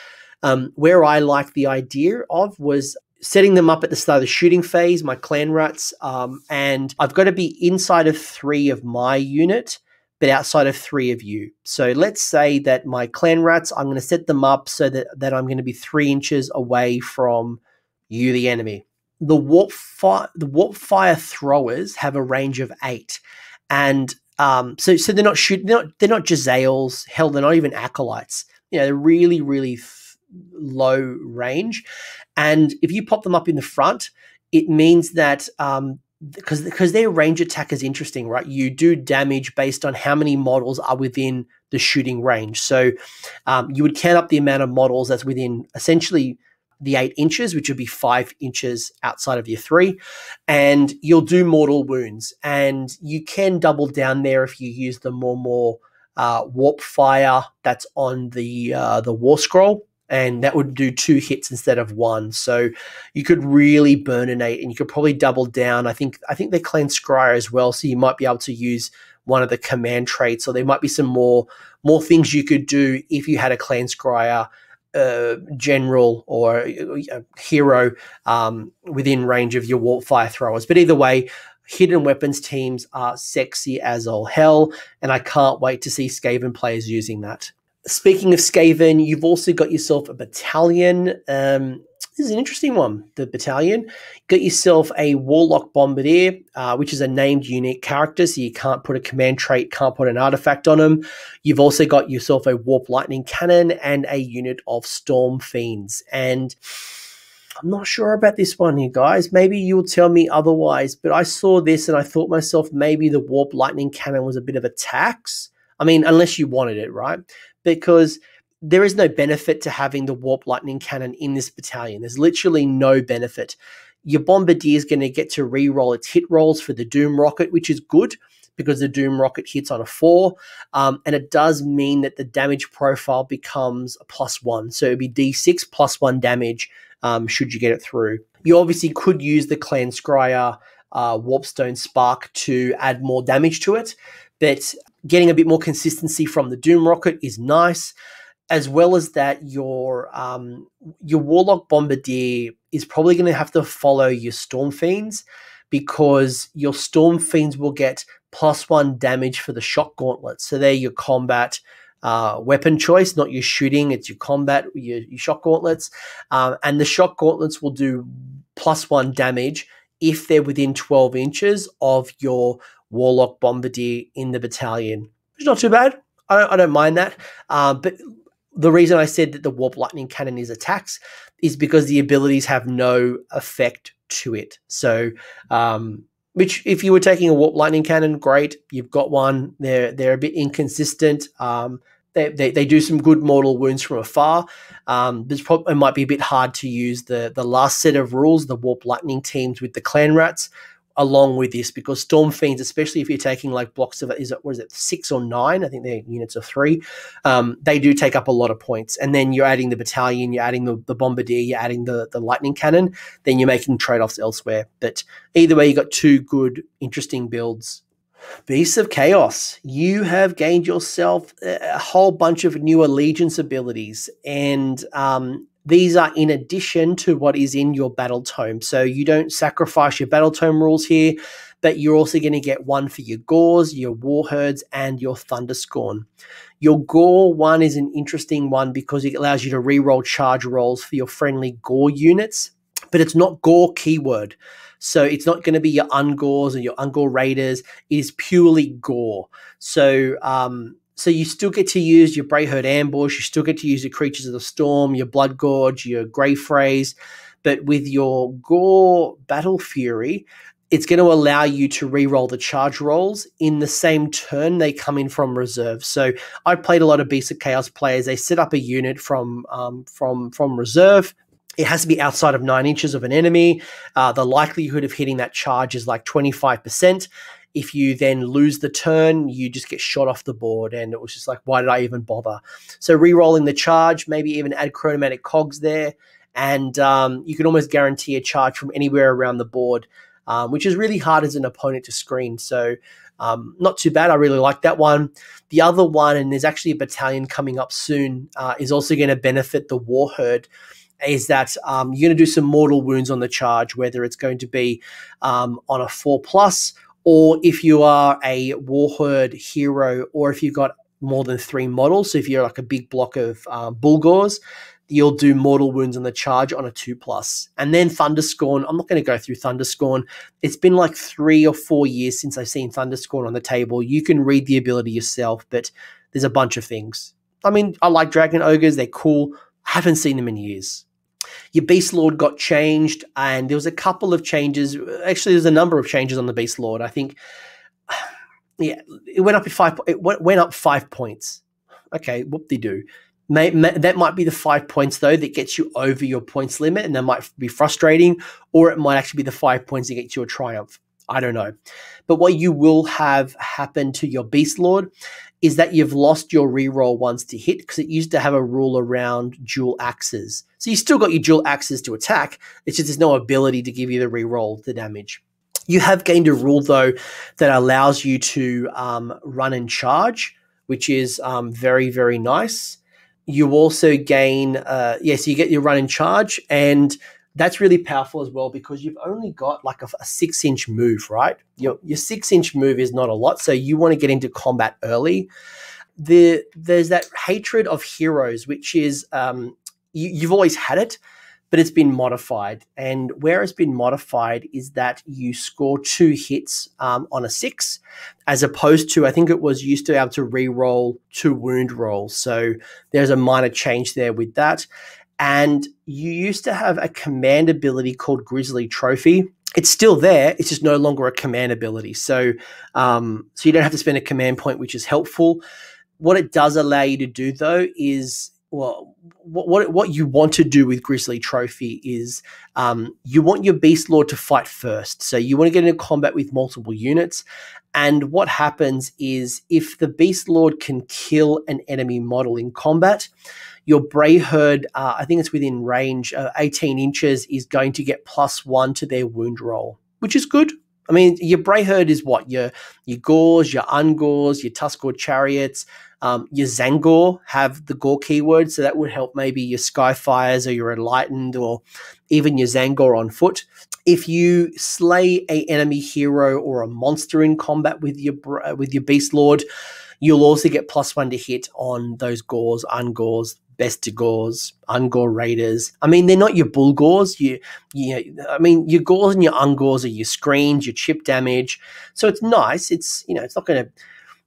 um, where I like the idea of was setting them up at the start of the shooting phase, my clan rats, um, and I've got to be inside of three of my unit, but outside of three of you. So let's say that my clan rats, I'm going to set them up so that, that I'm going to be three inches away from you, the enemy. The warp fire, the warp fire throwers have a range of eight, and um, so so they're not shooting. They're not they're not Jezzails. Hell, they're not even acolytes. you know, they're really, really low range. And if you pop them up in the front, it means that um, because because their range attack is interesting, right? You do damage based on how many models are within the shooting range. So um, you would count up the amount of models that's within essentially the eight inches, which would be five inches outside of your three, and you'll do mortal wounds. And you can double down there if you use the more more uh, warp fire that's on the uh, the war scroll and that would do two hits instead of one. So you could really burn an eight, and you could probably double down. I think I think they clean Skryre as well, so you might be able to use one of the command traits, or there might be some more more things you could do if you had a clan Skryre uh, general or a hero um, within range of your warp fire throwers. But either way. Hidden weapons teams are sexy as all hell, and I can't wait to see Skaven players using that. Speaking of Skaven, you've also got yourself a battalion. Um, this is an interesting one, the battalion. Got yourself a Warlock Bombardier, uh, which is a named unique character, so you can't put a command trait, can't put an artifact on them. You've also got yourself a Warp Lightning Cannon and a unit of Storm Fiends. And I'm not sure about this one here, guys. Maybe you'll tell me otherwise, but I saw this and I thought myself maybe the Warp Lightning Cannon was a bit of a tax. I mean, unless you wanted it, right? Because there is no benefit to having the warp lightning cannon in this battalion. There's literally no benefit. Your bombardier is going to get to re-roll its hit rolls for the Doom rocket, which is good because the Doom rocket hits on a four, um, and it does mean that the damage profile becomes a plus one. So it'd be D6 plus one damage um, should you get it through. You obviously could use the Clan Skryre uh, Warpstone Spark to add more damage to it, but getting a bit more consistency from the Doom Rocket is nice, as well as that your um, your Warlock Bombardier is probably going to have to follow your Storm Fiends because your Storm Fiends will get plus one damage for the Shock Gauntlet. So they're your combat. Uh, weapon choice, not your shooting, it's your combat, your, your shock gauntlets. Um, and the shock gauntlets will do plus one damage if they're within 12 inches of your Warlock Bombardier in the battalion. It's not too bad. I don't, I don't mind that. Uh, but the reason I said that the Warp Lightning Cannon is a tax is because the abilities have no effect to it. So, um, which if you were taking a Warp Lightning Cannon, great, you've got one. They're they're a bit inconsistent. Um, they, they, they, do some good mortal wounds from afar. Um, probably, it might be a bit hard to use the the last set of rules, the Warp Lightning teams with the Clan Rats along with this because Storm Fiends, especially if you're taking like blocks of is it what is it six or nine? I think they're units of three. Um, they do take up a lot of points, and then you're adding the battalion, you're adding the, the bombardier, you're adding the the lightning cannon. Then you're making trade offs elsewhere. But either way, you've got two good, interesting builds. Beasts of Chaos, you have gained yourself a whole bunch of new allegiance abilities, and um, these are in addition to what is in your battle tome. So you don't sacrifice your battle tome rules here, but you're also going to get one for your Gors, your war herds, and your thunder scorn. Your Gor one is an interesting one because it allows you to re-roll charge rolls for your friendly Gor units, but it's not Gor keyword. So it's not going to be your Ungors and your Ungor Raiders. It is purely Gor. So um, so you still get to use your Brayherd Ambush, you still get to use your Creatures of the Storm, your Blood Gorge, your Grey Phrase, but with your Gor Battle Fury, it's going to allow you to re-roll the charge rolls in the same turn they come in from reserve. So I played a lot of Beast of Chaos players. They set up a unit from um, from from reserve. It has to be outside of nine inches of an enemy. Uh, the likelihood of hitting that charge is like twenty five percent if you then lose the turn, you just get shot off the board. And it was just like, why did I even bother? So re-rolling the charge, maybe even add chronomantic cogs there. And um, you can almost guarantee a charge from anywhere around the board, um, which is really hard as an opponent to screen. So um, not too bad. I really like that one. The other one, and there's actually a battalion coming up soon, uh, is also going to benefit the war herd is that um, you're going to do some mortal wounds on the charge, whether it's going to be um, on a four plus or if you are a Warherd hero, or if you've got more than three models. So if you're like a big block of um, Bullgors, you'll do mortal wounds on the charge on a two plus. And then Thunderscorn, I'm not going to go through Thunderscorn. It's been like three or four years since I've seen Thunderscorn on the table. You can read the ability yourself, but there's a bunch of things. I mean, I like dragon ogres; they're cool. Haven't seen them in years. Your beast lord got changed, and there was a couple of changes. Actually, there's a number of changes on the beast lord. I think, yeah, it went up five. It went up five points. Okay, whoop de do. May, may, that might be the five points though that gets you over your points limit, and that might be frustrating, or it might actually be the five points that get you a triumph. I don't know. But what you will have happen to your Beast Lord is that you've lost your reroll once to hit because it used to have a rule around dual axes. So you still got your dual axes to attack. It's just there's no ability to give you the reroll the damage. You have gained a rule though that allows you to um, run and charge, which is um, very very nice. You also gain, uh, yes, yeah, so you get your run and charge, and that's really powerful as well because you've only got like a, a six inch move, right? Your, your six inch move is not a lot. So you want to get into combat early. The, there's that hatred of heroes, which is um, you, you've always had it, but it's been modified. And where it's been modified is that you score two hits um, on a six, as opposed to I think it was used to be able to re-roll two wound rolls. So there's a minor change there with that. And you used to have a command ability called Grizzly Trophy. It's still there. It's just no longer a command ability. So, um, so you don't have to spend a command point, which is helpful. What it does allow you to do, though, is well, what what you want to do with Grizzly Trophy is um, you want your Beast Lord to fight first. So you want to get into combat with multiple units. And what happens is if the Beast Lord can kill an enemy model in combat, your Brayherd, uh, I think it's within range, uh, 18 inches, is going to get plus one to their wound roll, which is good. I mean, your Brayherd is what? Your your Gors, your Ungors, your Tuskor chariots, um, your Tzaangor have the Gor keyword, so that would help maybe your Skyfires or your Enlightened or even your Tzaangor on foot. If you slay a enemy hero or a monster in combat with your with your Beast Lord, you'll also get plus one to hit on those Gors, Ungors, Bestigors, Ungor Raiders. I mean, they're not your Bullgors. You, you, I mean, your Gors and your Ungors are your screens, your chip damage. So it's nice. It's you know, it's not going to.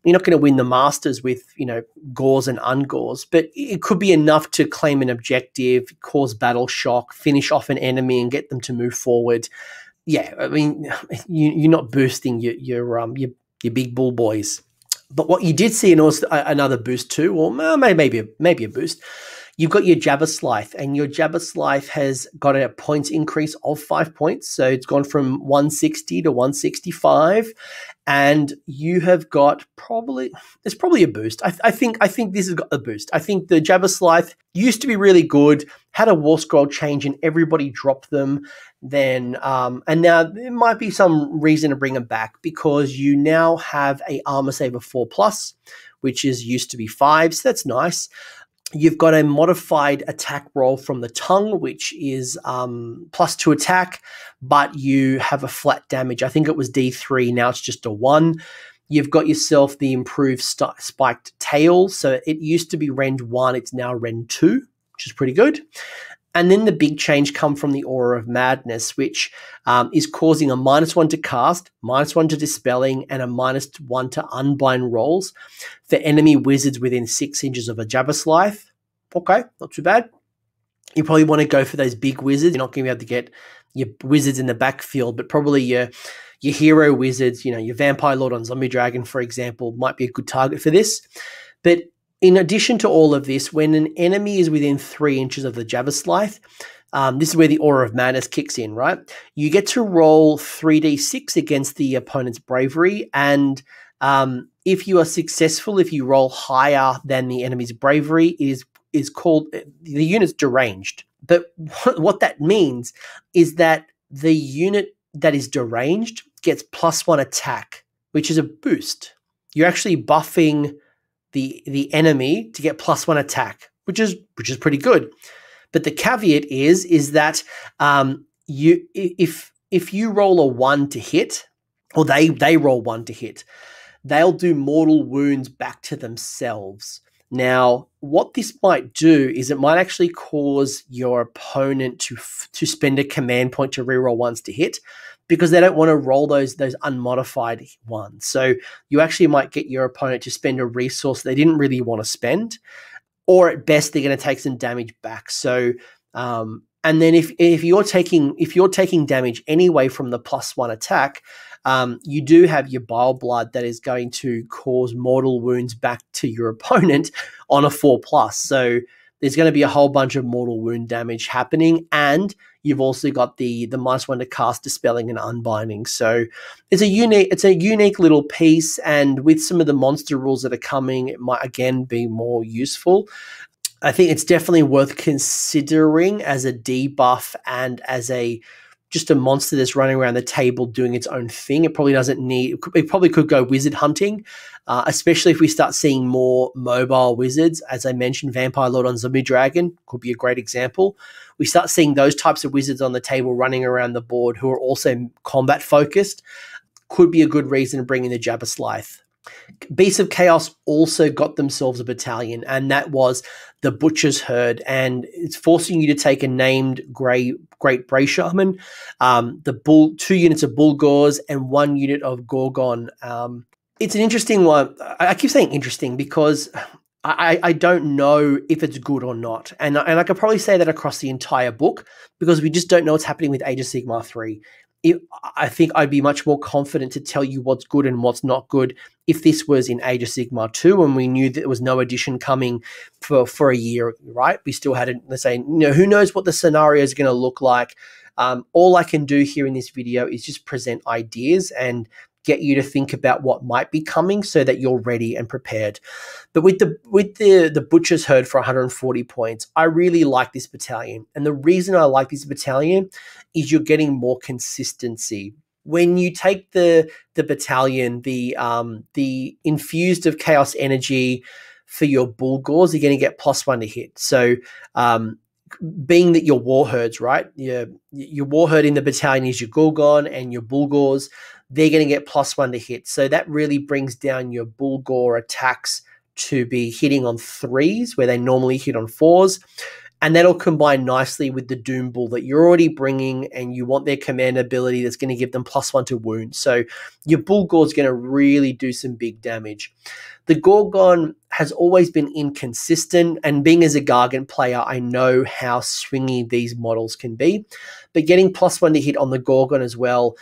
You're not going to win the Masters with you know Gors and Ungors, but it could be enough to claim an objective, cause battle shock, finish off an enemy, and get them to move forward. Yeah, I mean, you, are not boosting your your um your your big bull boys. But what you did see in also another boost too, or maybe maybe a boost, you've got your Jabberslythe, and your Jabberslythe has got a points increase of five points. So it's gone from 160 to 165. And you have got probably there's probably a boost. I, I think I think this has got a boost. I think the Jabberslythe used to be really good, had a War Scroll change, and everybody dropped them. Then um, and now there might be some reason to bring them back because you now have a Armor Saver four plus, which is used to be five. So that's nice. You've got a modified attack roll from the tongue, which is um, plus two attack, but you have a flat damage. I think it was D3, now it's just a one. You've got yourself the improved spiked tail. So it used to be Rend 1, it's now Rend 2, which is pretty good. And then the big change come from the Aura of Madness, which um, is causing a minus one to cast, minus one to dispelling, and a minus one to unbind rolls for enemy wizards within six inches of a Jabberslythe. Okay, not too bad. You probably want to go for those big wizards. You're not going to be able to get your wizards in the backfield, but probably your your hero wizards, you know, your vampire lord on zombie dragon, for example, might be a good target for this. But in addition to all of this, when an enemy is within three inches of the Jabberslythe, um, this is where the Aura of Madness kicks in, right? You get to roll 3d6 against the opponent's bravery, and um, if you are successful, if you roll higher than the enemy's bravery, it is is called the unit's deranged. But what that means is that the unit that is deranged gets plus one attack, which is a boost. You're actually buffing the the enemy to get plus one attack, which is which is pretty good. But the caveat is is that um, you if if you roll a one to hit, or they they roll one to hit, they'll do mortal wounds back to themselves. Now, what this might do is it might actually cause your opponent to to spend a command point to reroll ones to hit, because they don't want to roll those those unmodified ones. So you actually might get your opponent to spend a resource they didn't really want to spend. or at best they're going to take some damage back. So, um, and then if if you're taking if you're taking damage anyway from the plus one attack, um, you do have your bile blood that is going to cause mortal wounds back to your opponent on a four plus. So there's going to be a whole bunch of mortal wound damage happening, and you've also got the the one to cast, dispelling, and unbinding. So it's a unique it's a unique little piece, and with some of the monster rules that are coming, it might again be more useful. I think it's definitely worth considering as a debuff and as a just a monster that's running around the table doing its own thing. It probably doesn't need. It probably could go wizard hunting, uh, especially if we start seeing more mobile wizards. As I mentioned, Vampire Lord on Zombie Dragon could be a great example. We start seeing those types of wizards on the table running around the board who are also combat focused. Could be a good reason to bring in the Jabberslythe. Beasts of Chaos also got themselves a battalion, and that was the Butcher's Herd, and it's forcing you to take a named Grey Great Bray Shaman, um, the bull, two units of Bull Bullgors, and one unit of Ghorgon. Um, it's an interesting one. I keep saying interesting because I, I don't know if it's good or not. And, and I could probably say that across the entire book because we just don't know what's happening with Age of Sigmar 3 it, I think I'd be much more confident to tell you what's good and what's not good if this was in Age of Sigmar 2 and we knew that there was no edition coming for, for a year, right? We still had, let's say, you know, who knows what the scenario is going to look like. Um, all I can do here in this video is just present ideas and get you to think about what might be coming so that you're ready and prepared. But with the with the the butcher's herd for 140 points, I really like this battalion. And the reason I like this battalion is you're getting more consistency. When you take the the battalion, the um the infused of chaos energy for your bull bullgors, you're going to get plus one to hit. So um being that your war herds, right? Your your war herd in the battalion is your Ghorgon and your Bullgors they're going to get plus one to hit. So that really brings down your Bullgor attacks to be hitting on threes where they normally hit on fours. And that'll combine nicely with the Doom Bull that you're already bringing, and you want their command ability that's going to give them plus one to wound. So your Bullgor is going to really do some big damage. The Ghorgon has always been inconsistent, and being as a Gargant player, I know how swingy these models can be. But getting plus one to hit on the Ghorgon as well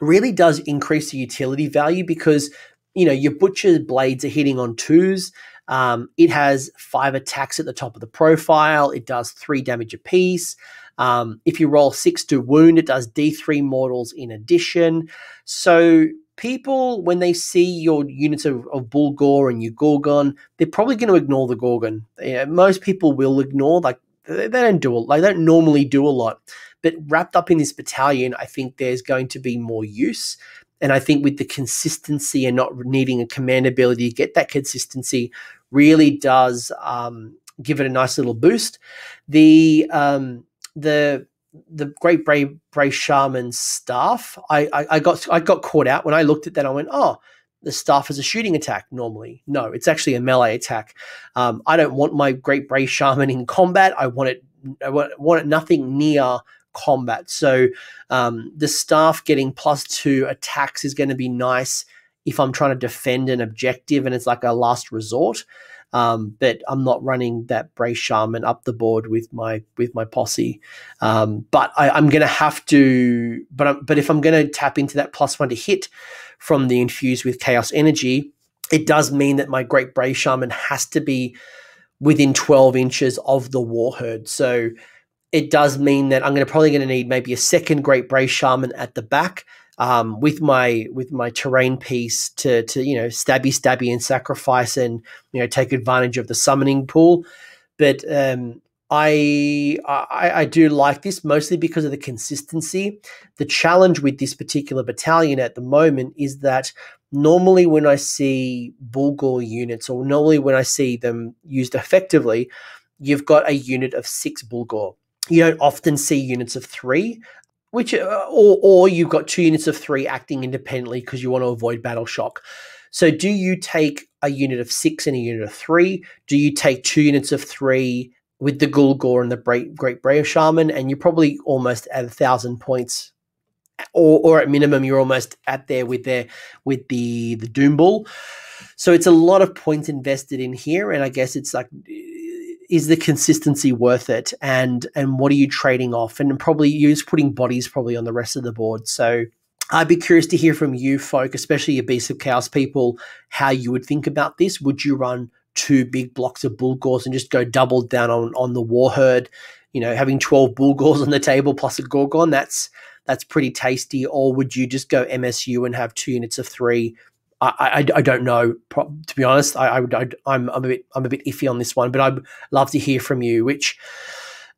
really does increase the utility value because you know your butcher blades are hitting on twos. Um, it has five attacks at the top of the profile. It does three damage apiece. Um, if you roll six to wound, it does D3 mortals in addition. So people, when they see your units of, of Bullgor and your Ghorgon, they're probably going to ignore the Ghorgon. most people will ignore, like they, they don't do it, like they don't normally do a lot. But wrapped up in this battalion, I think there's going to be more use. And I think with the consistency and not needing a command ability to get that consistency really does um, give it a nice little boost. The um, the the Great Bray Bray Shaman staff, I, I, I got I got caught out when I looked at that. I went, oh, the staff is a shooting attack normally. No, it's actually a melee attack. Um, I don't want my Great Bray Shaman in combat. I want it. I want, want it nothing near combat. So um, the staff getting plus two attacks is going to be nice if I'm trying to defend an objective and it's like a last resort. Um, but I'm not running that Bray Shaman up the board with my with my posse. Um, but I, am going to have to. But I'm, but if I'm going to tap into that plus one to hit from the infused with chaos energy, it does mean that my Great Bray Shaman has to be within 12 inches of the war herd. So it does mean that I'm going to probably going to need maybe a second Great Bray Shaman at the back um, with my with my terrain piece to to you know stabby stabby and sacrifice and you know take advantage of the summoning pool. But um, I, I I do like this mostly because of the consistency. The challenge with this particular battalion at the moment is that normally when I see Bullgor units or normally when I see them used effectively, you've got a unit of six Bullgor you don't often see units of three, which uh, or or you've got two units of three acting independently because you want to avoid battle shock. So, do you take a unit of six and a unit of three? Do you take two units of three with the Gulgor and the Great, Great Bray Shaman, and you're probably almost at a thousand points, or or at minimum you're almost at there with their with the the Doom. So it's a lot of points invested in here, and I guess it's like is the consistency worth it and and what are you trading off and probably you're just putting bodies probably on the rest of the board so I'd be curious to hear from you folk, especially your Beast of Chaos people, how you would think about this. Would you run two big blocks of Bullgors and just go double down on, on the War Herd? You know, having 12 Bullgors on the table plus a Ghorgon, that's that's pretty tasty. Or would you just go MSU and have two units of three I, I, I, don't know. To be honest, I, I would I, am a bit I'm a bit iffy on this one, but I'd love to hear from you. Which,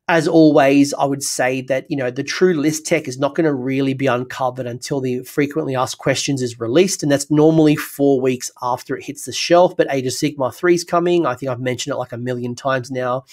as always, I would say that you know the true list tech is not going to really be uncovered until the frequently asked questions is released, and that's normally four weeks after it hits the shelf. But Age of Sigmar three is coming. I think I've mentioned it like a million times now.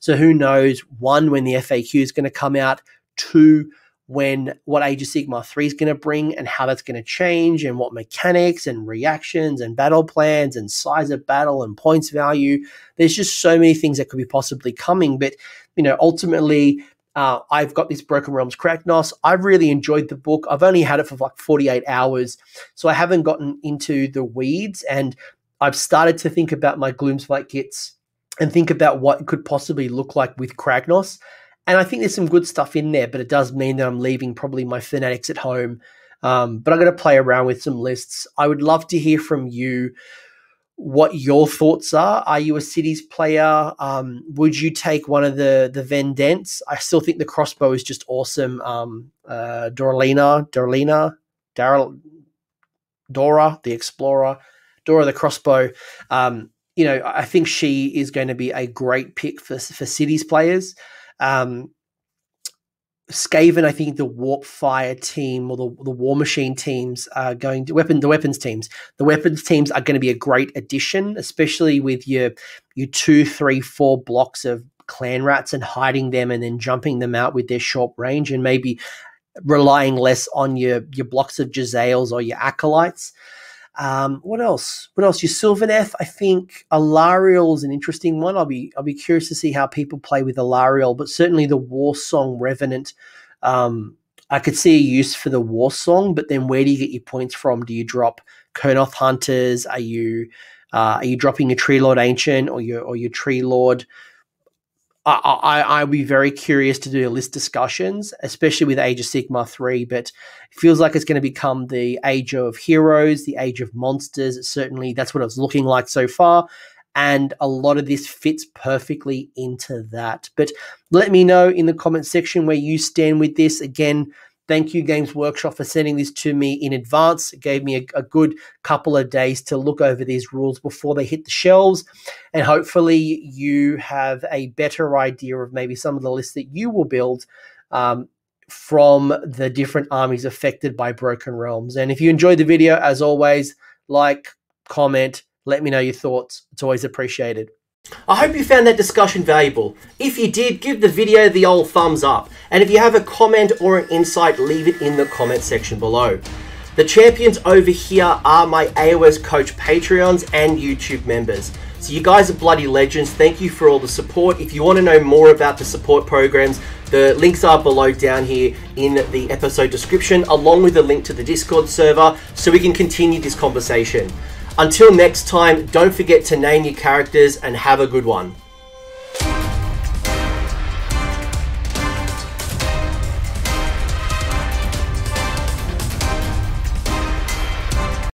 So who knows? One, when the FAQ is going to come out. Two when what Age of Sigmar 3 is going to bring and how that's going to change and what mechanics and reactions and battle plans and size of battle and points value. There's just so many things that could be possibly coming. But, you know, ultimately, uh, I've got this Broken Realms Kragnos. I've really enjoyed the book. I've only had it for like 48 hours, so I haven't gotten into the weeds. And I've started to think about my Gloomspite Gitz and think about what it could possibly look like with Kragnos. And I think there's some good stuff in there, but it does mean that I'm leaving probably my fanatics at home. Um, but I'm going to play around with some lists. I would love to hear from you what your thoughts are. Are you a cities player? Um, would you take one of the the Vendents? I still think the crossbow is just awesome. Um, uh, Dorlina, Dorlina, Daryl, Dora, the explorer, Dora the crossbow. Um, you know, I think she is going to be a great pick for for cities players. Um, Skaven, I think the Warpfire team or the, the War Machine teams are going to weapon the weapons teams. The weapons teams are going to be a great addition, especially with your your two, three, four blocks of Clanrats and hiding them and then jumping them out with their short range and maybe relying less on your your blocks of Jezzails or your acolytes. Um, what else? What else? Your Sylvaneth, I think Alarielle is an interesting one. I'll be I'll be curious to see how people play with Alarielle, but certainly the Warsong Revenant. Um, I could see a use for the Warsong, but then where do you get your points from? Do you drop Kurnoth Hunters? Are you uh, are you dropping your Treelord Ancient or your or your Treelord? I, I, I'd be very curious to do a list discussions, especially with Age of Sigmar 3, but it feels like it's going to become the age of heroes, the age of monsters. Certainly, that's what it's looking like so far. And a lot of this fits perfectly into that. But let me know in the comment section where you stand with this. Again, Thank you, Games Workshop, for sending this to me in advance. It gave me a, a, good couple of days to look over these rules before they hit the shelves. And hopefully, you have a better idea of maybe some of the lists that you will build um, from the different armies affected by Broken Realms. And if you enjoyed the video, as always, like, comment, let me know your thoughts. It's always appreciated. I hope you found that discussion valuable. If you did, give the video the old thumbs up. And if you have a comment or an insight, leave it in the comment section below. The champions over here are my AOS Coach Patreons and YouTube members. So you guys are bloody legends. Thank you for all the support. If you want to know more about the support programs, the links are below down here in the episode description, along with a link to the Discord server so we can continue this conversation. Until next time, don't forget to name your characters and have a good one.